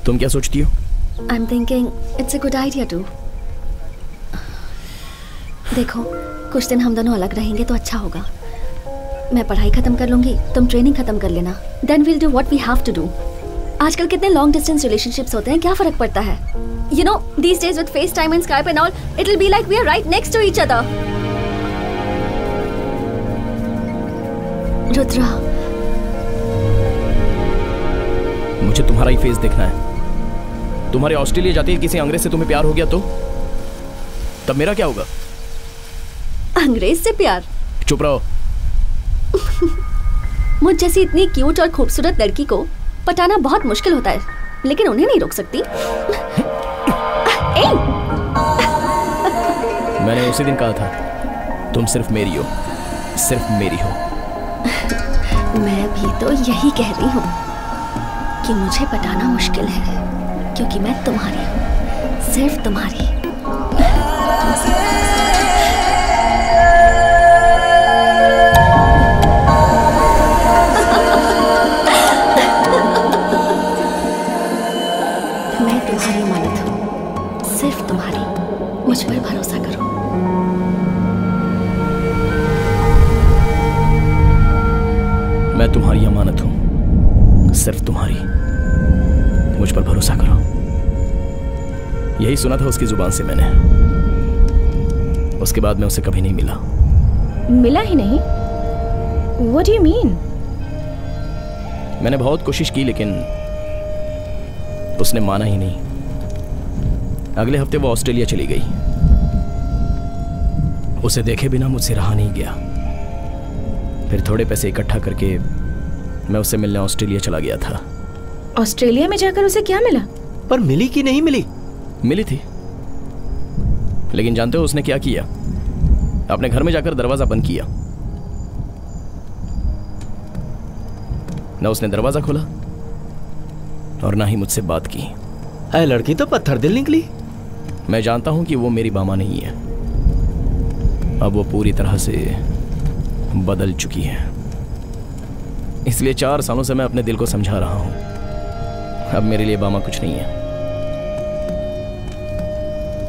तुम क्या सोचती हो? I am thinking it's a good idea to देखो कुछ दिन हम दोनों अलग रहेंगे तो अच्छा होगा। मैं पढ़ाई खत्म कर लूँगी तुम ट्रेनिंग खत्म कर लेना। Then we'll do what we have to do आजकल कितने लॉन्ग डिस्टेंस रिलेशनशिप्स होते हैं क्या फ़र्क पड़ता है? You know these days with FaceTime and Skype and all it will be like we are right next to each other Rudra. मुझे तुम्हारा ही फेस देखना है। तुम्हारे ऑस्ट्रेलिया जाते ही किसी अंग्रेज़ से तुम्हें प्यार हो गया तो? तब मेरा क्या होगा? अंग्रेज़ से प्यार? चुप रहो। <laughs> मुझ जैसी इतनी क्यूट और खूबसूरत लड़की को पटाना बहुत मुश्किल होता है लेकिन उन्हें नहीं रोक सकती। ए, मैंने उसी दिन कहा था तुम सिर्फ़ मेरी हो सिर्फ़ मेरी हो। मैं भी तो यही कह रही हूँ कि मुझे पटाना मुश्किल है क्योंकि मैं तुम्हारी हूँ सिर्फ़ तुम्हारी। मुझ पर भरोसा करो। मैं तुम्हारी अमानत हूँ। सिर्फ़ तुम्हारी। मुझ पर भरोसा करो। यही सुना था उसकी ज़ुबान से मैंने। उसके बाद मैं उसे कभी नहीं मिला। मिला ही नहीं? What do you mean? मैंने बहुत कोशिश की लेकिन उसने माना ही नहीं। अगले हफ़्ते वो ऑस्ट्रेलिया चली गई। उसे देखे बिना मुझसे रहा नहीं गया। फिर थोड़े पैसे इकट्ठा करके मैं उससे मिलने ऑस्ट्रेलिया चला गया था। ऑस्ट्रेलिया में जाकर उसे क्या मिला? पर मिली कि नहीं मिली? मिली थी। लेकिन जानते हो उसने क्या किया? अपने घर में जाकर दरवाज़ा बंद किया। ना उसने दरवाज़ा खोला और ना ही मुझसे बात की। है लड़की तो पत्थर दिल निकली। मैं जानता हूँ कि वो मेरी बामा नहीं है। अब वो पूरी तरह से बदल चुकी है। इसलिए चार सालों से मैं अपने दिल को समझा रहा हूँ। अब मेरे लिए बामा कुछ नहीं है।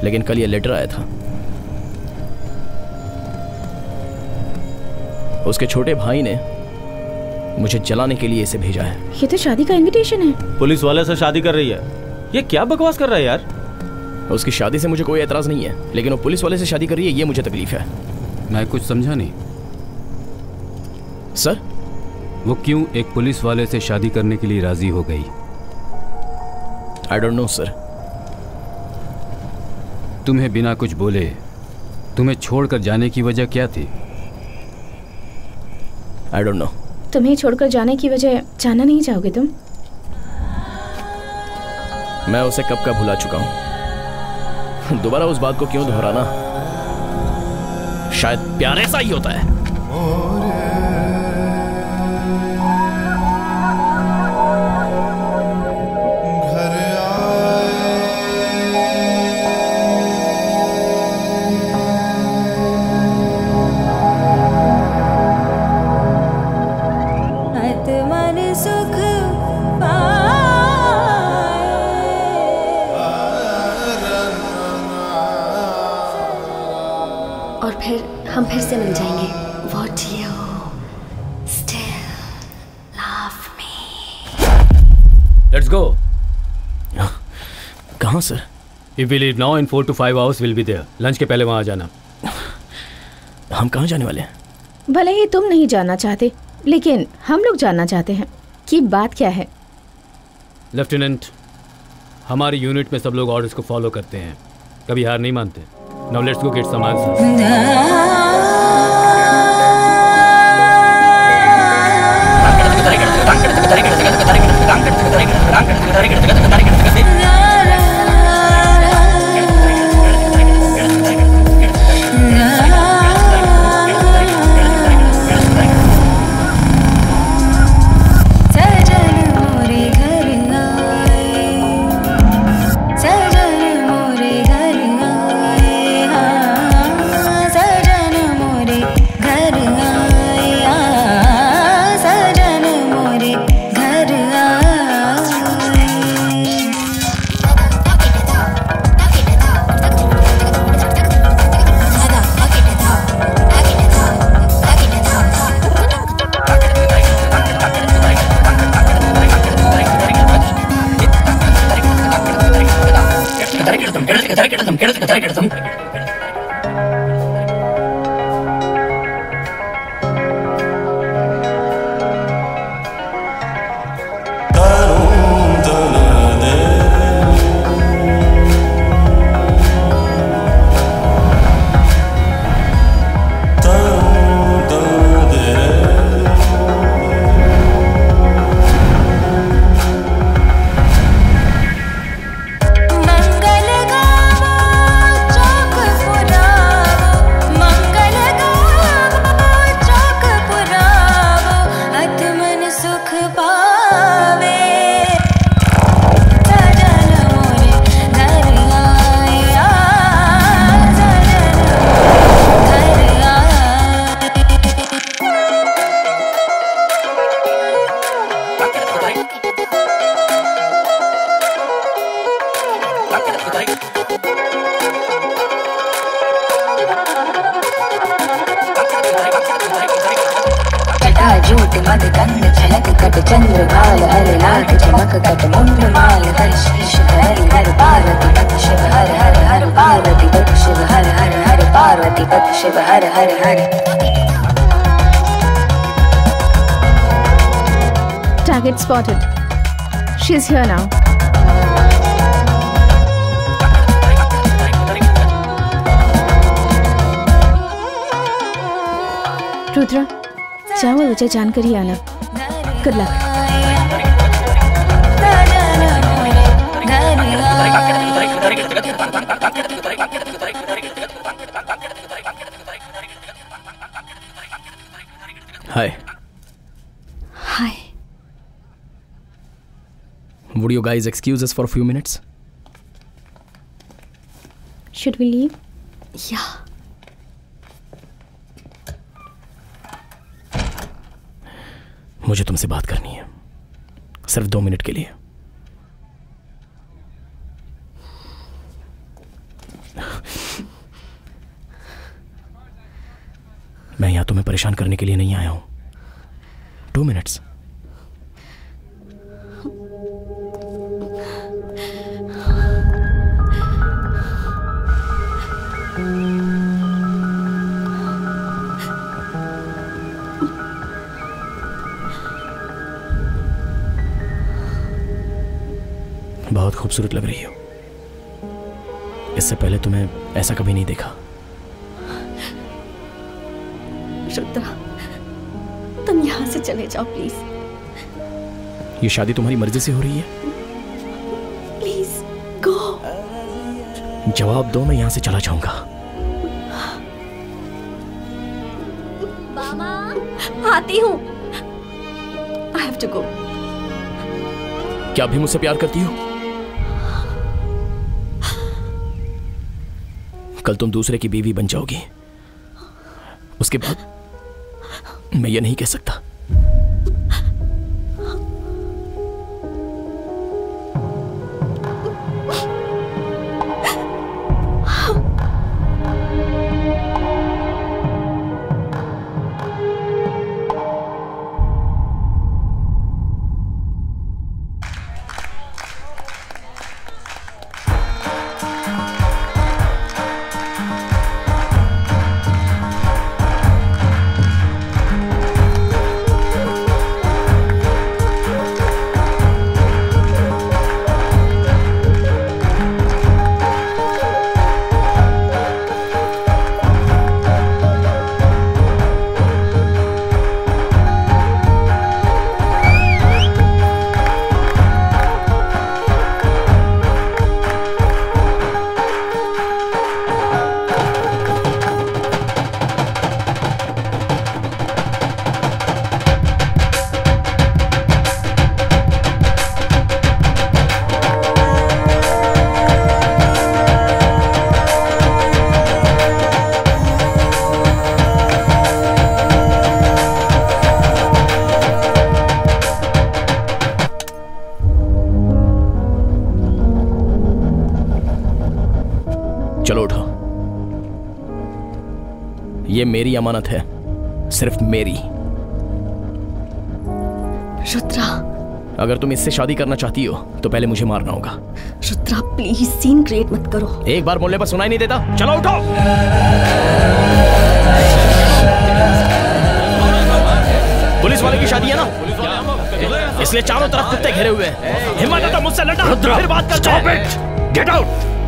लेकिन कल ये लेटर आया था। उसके छोटे भाई ने मुझे जलाने के लिए इसे भेजा है। ये तो शादी का इनविटेशन है। पुलिस वाले से शादी कर रही है। ये क्या बकवास कर रहा है यार? उसकी शादी से मुझे कोई एतराज़ नहीं है लेकिन वो पुलिस वाले से शादी कर रही है ये मुझे तकलीफ़ है। मैं कुछ समझा नहीं। सर? वो क्यों एक पुलिस वाले से शादी करने के लिए राज़ी हो गई? आई डोंट नो सर तुम्हें बिना कुछ बोले तुम्हें छोड़कर जाने की वजह क्या थी? आई डोंट नो तुम्हें छोड़कर जाने की वजह जाना नहीं चाहोगे तुम? मैं उसे कब का भुला चुका हूँ। दोबारा उस बात को क्यों दोहराना? शायद प्यार ऐसा ही होता है। फिर हम फिर से मिल जाएँगे। What you still love let's go कहाँ sir if we leave now in four to five hours will be there lunch के पहले वहाँ आ जाना। हम कहाँ जाने वाले हैं? भले ही तुम नहीं जाना चाहते लेकिन हम लोग जानना चाहते हैं कि बात क्या है। लेफ्टिनेंट हमारी यूनिट में सब लोग ऑर्डर्स को फॉलो करते हैं। कभी हार नहीं मानते। Now let's go get some answers Sajan guys excuse us for a few minutes? Should we leave? या मुझे तुमसे बात करनी है सिर्फ़ दो मिनट के लिए मैं यहाँ तुम्हें परेशान करने के लिए नहीं आया हूँ बहुत खूबसूरत लग रही हो। इससे पहले तुम्हें ऐसा कभी नहीं देखा। रुद्रा तुम यहाँ से चले जाओ प्लीज़ ये शादी तुम्हारी मर्ज़ी से हो रही है। प्लीज़ गो जवाब दो मैं यहाँ से चला जाऊँगा। मामा आती हूँ। आई हैव टू गो क्या अभी मुझसे प्यार करती हो? कल तुम दूसरे की बीवी बन जाओगी। उसके बाद मैं ये नहीं कह सकता। मेरी अमानत है। सिर्फ़ मेरी। रुद्रा। अगर तुम इससे शादी करना चाहती हो तो पहले मुझे मारना होगा। रुद्रा प्लीज़ सीन क्रिएट मत करो। एक बार बोलने पर सुनाई नहीं देता। चलो उठो। पुलिस वाले की शादी है ना? इसलिए चारों तरफ़ कुत्ते घेरे हुए हैं। हिम्मत तो मुझसे लड़ना। फिर बात करते हैं। Get out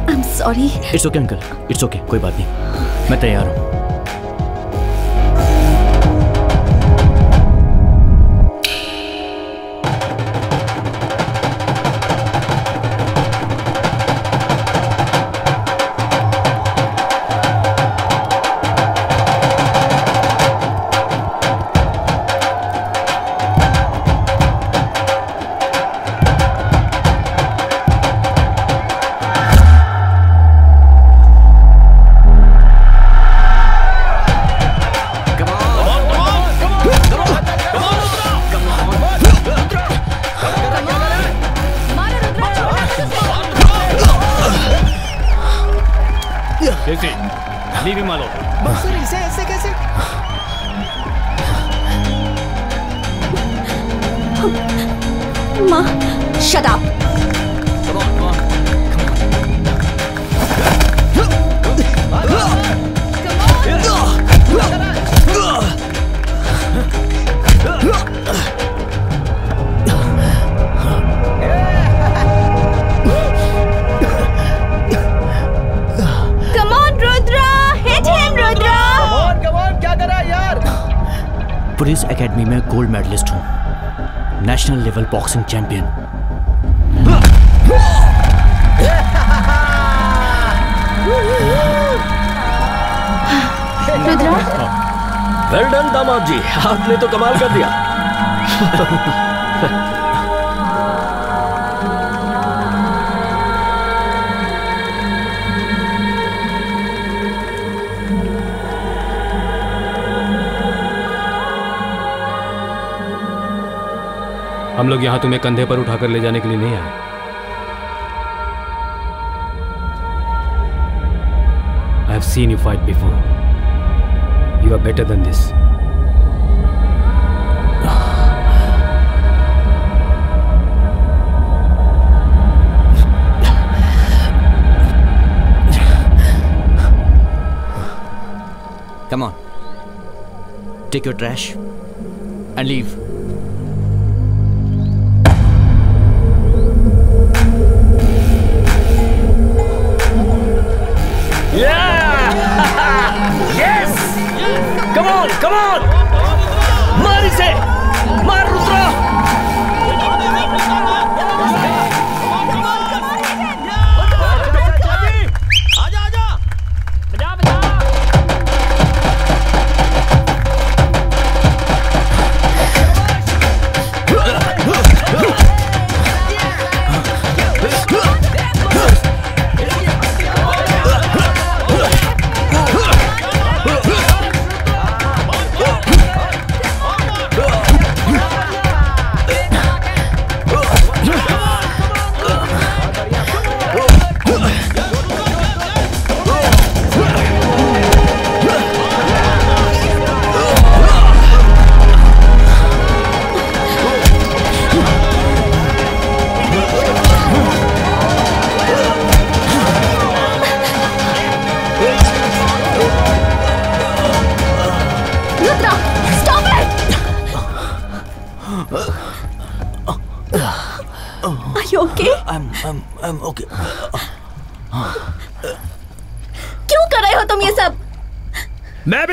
I am sorry it's okay uncle it's okay कोई बात नहीं। मैं तैयार हूँ। आपने तो कमाल कर दिया। हम लोग यहाँ तुम्हें कंधे पर उठाकर ले जाने के लिए नहीं आए। I have seen you fight before you are better than this Take your trash and leave. Yeah! <laughs> yes! Come on, come on! Mari se!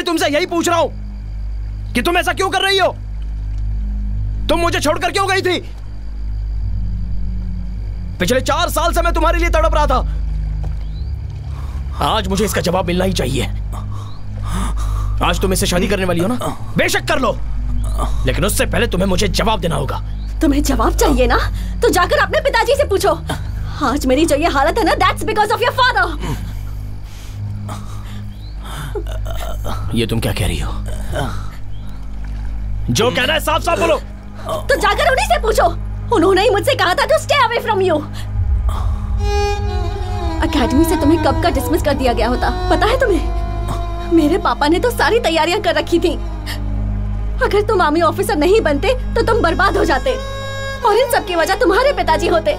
तुमसे यही पूछ रहा हूँ कि तुम ऐसा क्यों कर रही हो? तुम मुझे छोड़कर क्यों गई थी? पिछले चार साल से मैं तुम्हारे लिए तड़प रहा था। आज मुझे इसका जवाब मिलना ही चाहिए। आज तुम इससे शादी करने वाली हो ना? बेशक कर लो। लेकिन उससे पहले तुम्हें मुझे जवाब देना होगा। तुम्हें जवाब चाहिए ना? तो जाकर अपने पिताजी से पूछो। आज मेरी जो ये हालत है ना that's because of your father ये तुम क्या कह रही हो? जो कहना है साफ़ साफ़ बोलो। तो जाकर उन्हीं से पूछो। उन्होंने ही मुझसे कहा था to stay away from you academy से तुम्हें कब का डिसमिस कर दिया गया होता? पता है तुम्हें? मेरे पापा ने तो सारी तैयारियाँ कर रखी थी। अगर तुम आर्मी ऑफिसर नहीं बनते तो तुम बर्बाद हो जाते। और इन सब की वजह तुम्हारे पिताजी होते।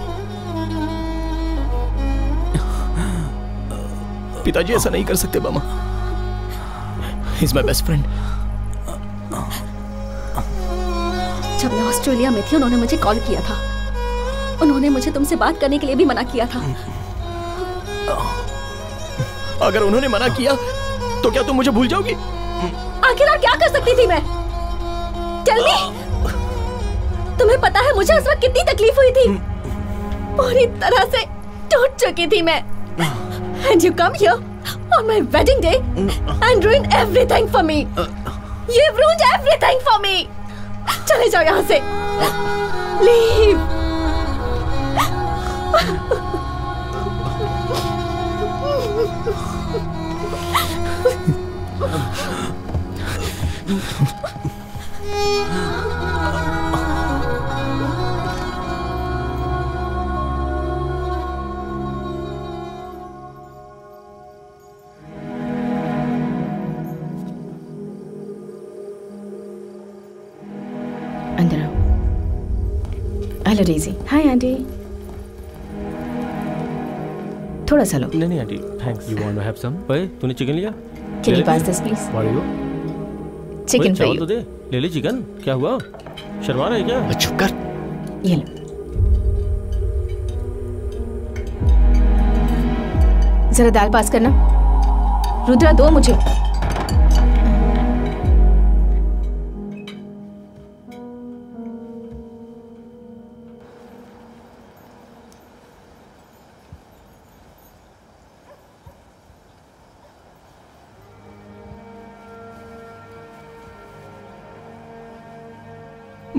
पिताजी ऐसा नहीं कर सकते मामा। इज़ माई बेस्ट फ्रेंड जब मैं ऑस्ट्रेलिया में थी उन्होंने मुझे कॉल किया था। उन्होंने मुझे तुमसे बात करने के लिए भी मना किया था। अगर उन्होंने मना किया तो क्या तुम मुझे भूल जाओगी? आखिर और क्या कर सकती थी मैं? टेल मी तुम्हें पता है मुझे उस वक्त कितनी तकलीफ़ हुई थी। पूरी तरह से टूट चुकी थी मैं। And you come here on my wedding day and ruin everything for me you've ruined everything for me चले जाओ यहाँ से लीव अंदर आओ हेलो डेजी हाय आंटी थोड़ा सा लो। नहीं नहीं aunty thanks you want to have some ओए तूने चिकन लिया? You pass this, please? What are you you. तो दे। ले ले चिकन क्या हुआ? शर्मा रहा है क्या? चुप कर। ये लो। जरा दाल पास करना। रुद्रा दो मुझे।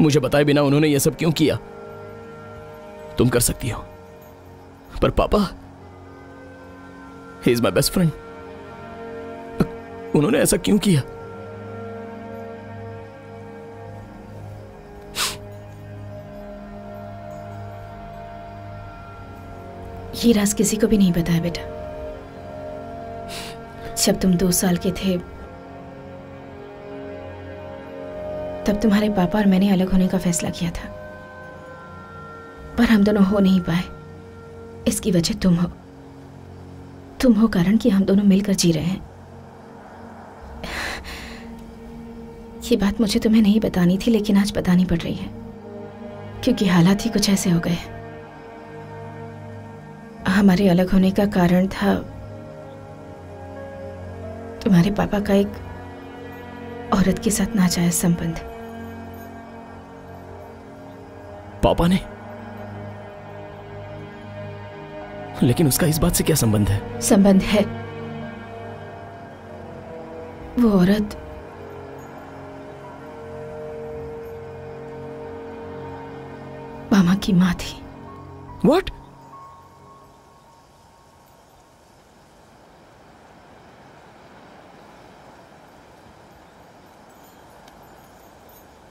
मुझे बताए बिना उन्होंने यह सब क्यों किया? तुम कर सकती हो। पर पापा he is my best friend उन्होंने ऐसा क्यों किया? ये राज किसी को भी नहीं बताया बेटा। जब तुम दो साल के थे तब तुम्हारे पापा और मैंने अलग होने का फैसला किया था। पर हम दोनों हो नहीं पाए। इसकी वजह तुम हो। तुम हो कारण कि हम दोनों मिलकर जी रहे हैं। ये बात मुझे तुम्हें नहीं बतानी थी, लेकिन आज बतानी पड़ रही है। क्योंकि हालात ही कुछ ऐसे हो गए हमारे अलग होने का कारण था तुम्हारे पापा का एक औरत के साथ नाजायज संबंध। पापा ने। लेकिन उसका इस बात से क्या संबंध है? संबंध है। वो औरत। मामा की माँ थी। व्हाट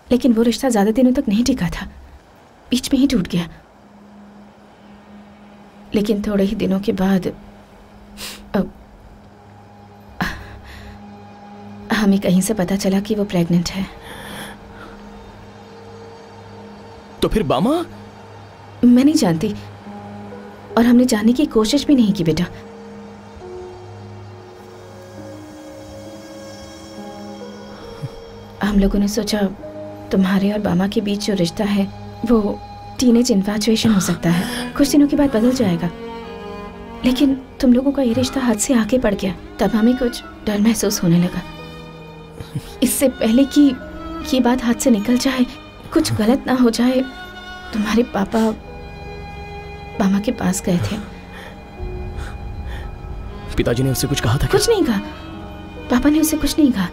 लेकिन वो रिश्ता ज़्यादा दिनों तक नहीं टिका था। बीच में ही टूट गया। लेकिन थोड़े ही दिनों के बाद अब हमें कहीं से पता चला कि वो प्रेग्नेंट है। तो फिर बामा? मैं नहीं जानती और हमने जानने की कोशिश भी नहीं की बेटा। हम लोगों ने सोचा तुम्हारे और बामा के बीच जो रिश्ता है वो टीनेज इन्फैचुएशन हो सकता है। कुछ दिनों के बाद बदल जाएगा। लेकिन तुम लोगों का ये रिश्ता हाथ से आके पड़ गया। तब हमें कुछ डर महसूस होने लगा। इससे पहले कि ये बात हाथ से निकल जाए कुछ गलत ना हो जाए तुम्हारे पापा मामा के पास गए थे। पिताजी ने उससे कुछ कहा था कुछ नहीं कहा। पापा ने उसे कुछ नहीं कहा।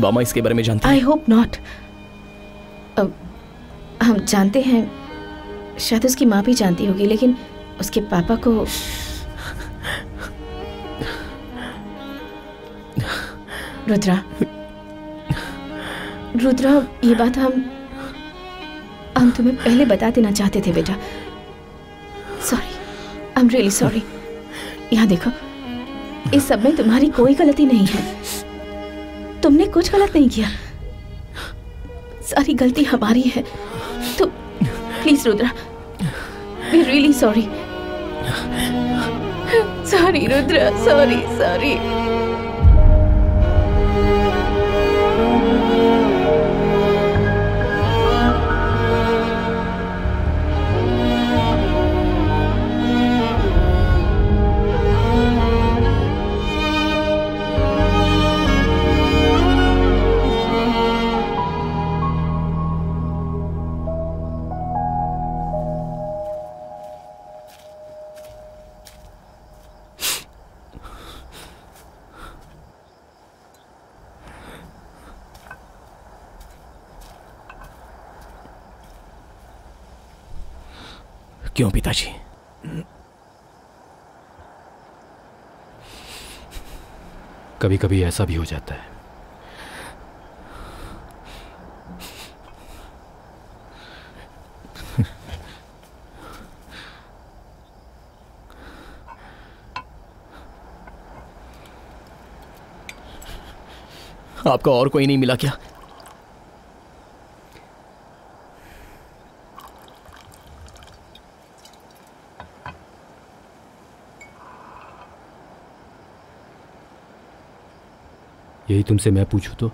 बामा इसके बारे में जानती आई होप नॉट हम जानते हैं, शायद उसकी माँ भी जानती होगी, लेकिन उसके पापा को रुद्रा रुद्रा, ये बात हम हम तुम्हें पहले बता देना चाहते थे बेटा। Sorry I am really sorry यहाँ देखो, इस सब में तुम्हारी कोई गलती नहीं है। तुमने कुछ गलत नहीं किया। सारी गलती हमारी है। Please Rudra we really sorry sorry Rudra sorry sorry क्यों पिताजी? कभी कभी ऐसा भी हो जाता है। आपका और कोई नहीं मिला क्या? यही तुमसे मैं पूछूँ तो?